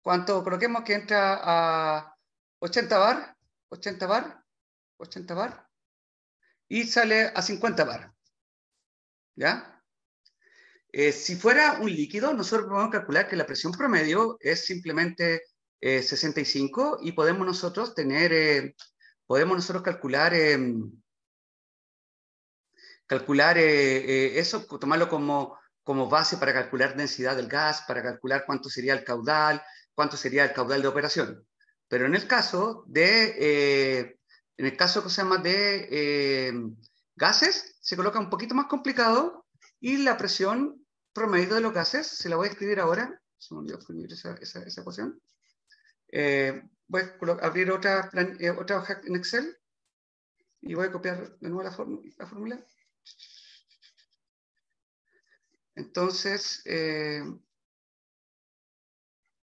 ¿cuánto? Coloquemos que entra a 80 bar, 80 bar, 80 bar, y sale a 50 bar. ¿Ya? Eh, si fuera un líquido, nosotros podemos calcular que la presión promedio es simplemente eh, 65 y podemos nosotros tener, eh, podemos nosotros calcular, eh, calcular eh, eh, eso, tomarlo como, como base para calcular densidad del gas, para calcular cuánto sería el caudal, cuánto sería el caudal de operación. Pero en el caso de, En el caso que se llama de gases, se coloca un poquito más complicado y la presión promedio de los gases, se la voy a escribir ahora, se me olvidó escribir esa, esa, esa ecuación. Eh, voy a abrir otra, plan- eh, otra hoja en Excel y voy a copiar de nuevo la, la fórmula. Entonces, eh,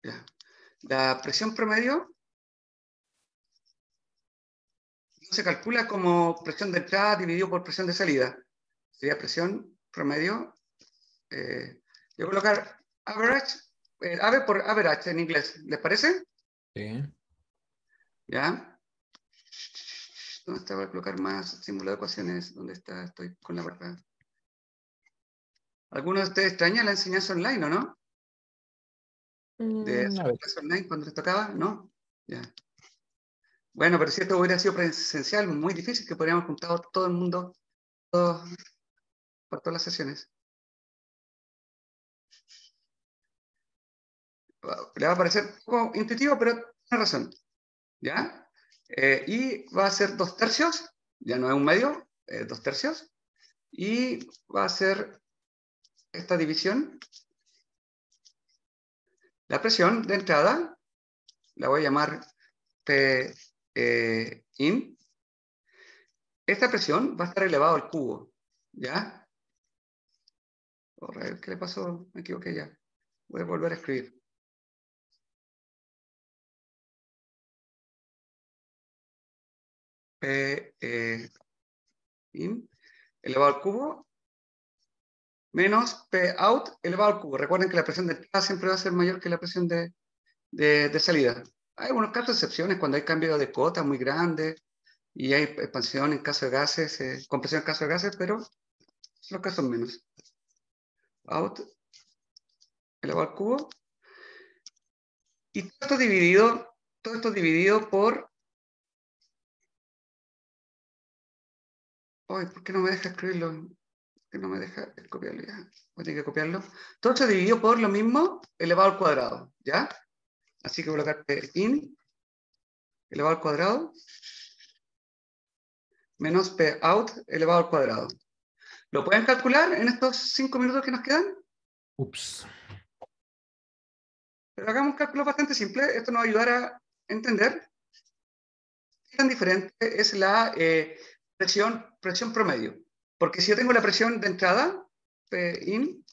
ya. la presión promedio se calcula como presión de entrada dividido por presión de salida. Sería presión promedio. Eh, yo voy a colocar average, eh, ave por average en inglés. ¿Les parece? Sí. ¿Ya? ¿Dónde está? Voy a colocar más símbolo de ecuaciones. ¿Dónde está? Estoy con la verdad. ¿Algunos de ustedes extrañan la enseñanza online o no? De Mm, online cuando les tocaba, ¿no? Ya. Bueno, pero si esto hubiera sido presencial, muy difícil que podríamos juntado todo el mundo todo- por todas las sesiones. Le va a parecer un poco intuitivo, pero tiene razón. ¿Ya? Eh, y va a ser dos tercios, ya no es un medio, eh, dos tercios. Y va a ser esta división. La presión de entrada, la voy a llamar P eh, in. Esta presión va a estar elevado al cubo. ¿Ya? ¿Qué le pasó? Me equivoqué ya. Voy a volver a escribir. P eh, in elevado al cubo menos P out elevado al cubo. Recuerden que la presión de entrada siempre va a ser mayor que la presión de, de, salida. Hay algunos casos de excepciones cuando hay cambio de cota muy grande y hay expansión en caso de gases, eh, compresión en caso de gases, pero los casos menos. Out elevado al cubo. Y todo esto dividido, todo esto dividido por Ay, ¿por qué no me deja escribirlo? ¿Por qué no me deja copiarlo ya? Voy a tener que copiarlo. Todo esto dividido por lo mismo elevado al cuadrado, ¿ya? Así que colocar P in elevado al cuadrado menos P out elevado al cuadrado. ¿Lo pueden calcular en estos cinco minutos que nos quedan? Ups. Pero hagamos un cálculo bastante simple. Esto nos va a ayudar a entender qué tan diferente es la eh, presión, presión promedio. Porque si yo tengo la presión de entrada, P in,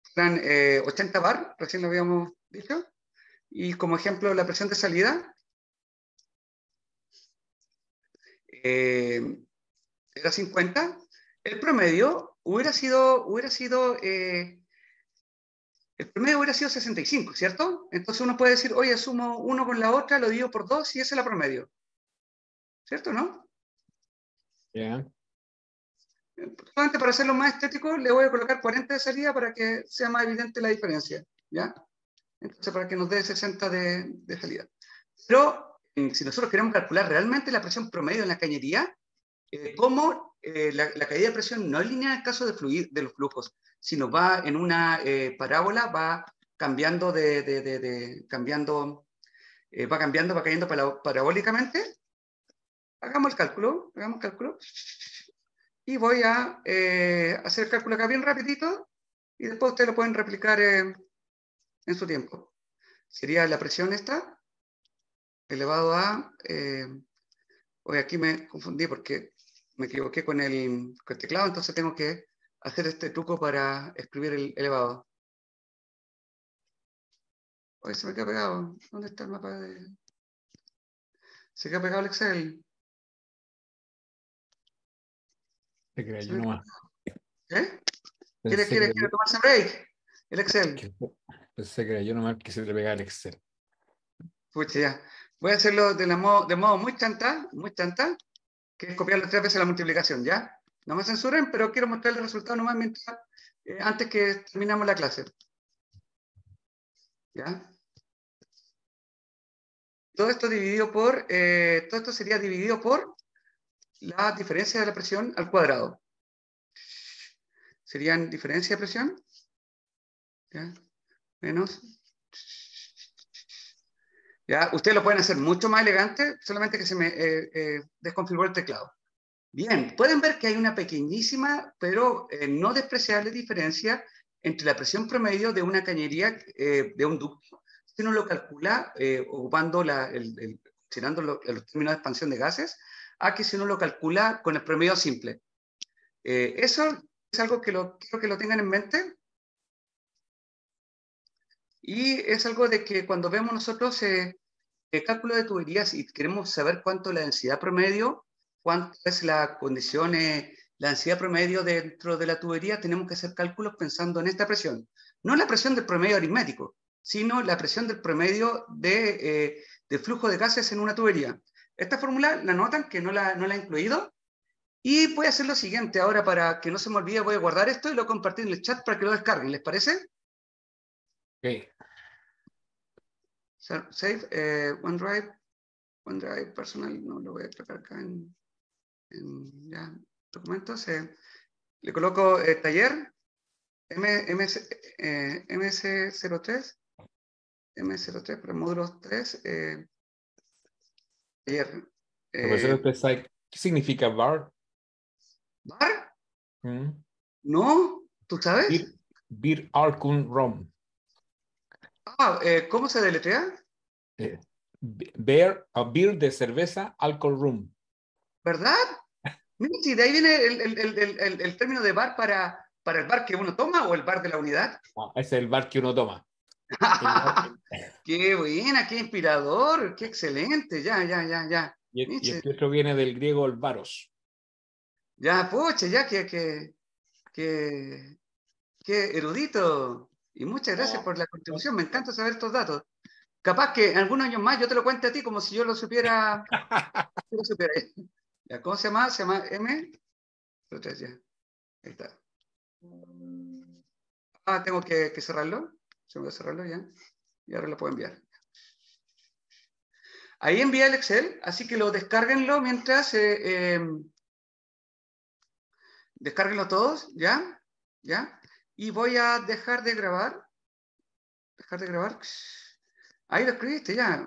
serán eh, 80 bar, recién lo habíamos dicho, y como ejemplo la presión de salida, eh, era 50, el promedio hubiera sido, hubiera sido eh, el promedio hubiera sido 65, ¿cierto? Entonces uno puede decir, oye, sumo uno con la otra, lo divido por dos y esa es la promedio. ¿Cierto, no? Ya. Solamente para hacerlo más estético, le voy a colocar 40 de salida para que sea más evidente la diferencia, ¿ya? Entonces, para que nos dé 60 de, de salida. Pero, eh, si nosotros queremos calcular realmente la presión promedio en la cañería, eh, cómo eh, la, la caída de presión no es lineal en el caso de, fluir, de los flujos, sino va en una eh, parábola, va cambiando de, de, de, cambiando, eh, va cambiando, va cayendo para, parabólicamente. Hagamos el cálculo, hagamos el cálculo. Y voy a eh, hacer el cálculo acá bien rapidito, y después ustedes lo pueden replicar en su tiempo. Sería la presión esta, elevado a, eh, hoy aquí me confundí porque me equivoqué con el, con el teclado, entonces tengo que hacer este truco para escribir el elevado. Hoy se me queda pegado. ¿Dónde está el mapa de...? Se queda pegado el Excel. Se crea Se yo nomás. ¿Eh? Pensé ¿Quiere, quiere, quiere tomarse break? El Excel. que- Pensé que era yo nomás que se le pegaba el Excel. Pucha, ya. Voy a hacerlo de, la modo, de modo muy chanta, muy chanta, que es copiarlo tres veces la multiplicación, ¿ya? No me censuren, pero quiero mostrarles el resultado nomás mientras, eh, antes que terminamos la clase. ¿Ya? Todo esto dividido por, eh, todo esto sería dividido por la diferencia de la presión al cuadrado. Serían diferencia de presión, ¿ya? Menos ¿Ya? Ustedes lo pueden hacer mucho más elegante, solamente que se me eh, eh, desconfiguró el teclado. Bien, pueden ver que hay una pequeñísima, pero eh, no despreciable diferencia entre la presión promedio de una cañería, eh, de un ducto, si uno lo calcula eh, ocupando la, el, el- los términos de expansión de gases, a que si uno lo calcula con el promedio simple. Eh, eso es algo que lo, quiero que lo tengan en mente. Y es algo de que cuando vemos nosotros eh, el cálculo de tuberías y queremos saber cuánto es la densidad promedio, cuánto es la condición, eh, la densidad promedio dentro de la tubería, tenemos que hacer cálculos pensando en esta presión. No la presión del promedio aritmético, sino la presión del promedio de, eh, del flujo de gases en una tubería. Esta fórmula la notan que no la, no la he incluido. Y voy a hacer lo siguiente ahora para que no se me olvide, voy a guardar esto y lo compartir en el chat para que lo descarguen. ¿Les parece? Ok. Sa- Save, eh, OneDrive, OneDrive personal, no lo voy a colocar acá en, en ya, documentos. eh, le coloco eh, taller M, MS, eh, MS03, M03 para módulos 3, eh, eh, ¿qué significa bar? ¿Bar? ¿Mm? ¿No? ¿Tú sabes? Bir, bir Arkun Rom. Ah, eh, ¿cómo se deletrea? Eh, be- beer, a beer de cerveza, alcohol room. ¿Verdad? Si de ahí viene el, el- el- el- término de bar para, para el bar que uno toma o el bar de la unidad. Ah, es el bar que uno toma. qué buena, qué inspirador, qué excelente. Ya, ya, ya, ya. Y, otro viene del griego el baros. Ya, poche, ya que, que, que, que erudito. Y muchas gracias por la contribución. Me encanta saber estos datos. Capaz que en algunos años más yo te lo cuente a ti como si yo lo supiera. yo lo supiera. Ya, ¿Cómo se llama? Se llama M. Ahí está. Ah, tengo que, que cerrarlo. Tengo que cerrarlo ya. Y ahora lo puedo enviar. Ahí envía el Excel, así que lo descárguenlo mientras. eh, eh, descárguenlo todos, ¿ya? ¿Ya? Y voy a dejar de grabar. Dejar de grabar. Ahí lo escribiste ya.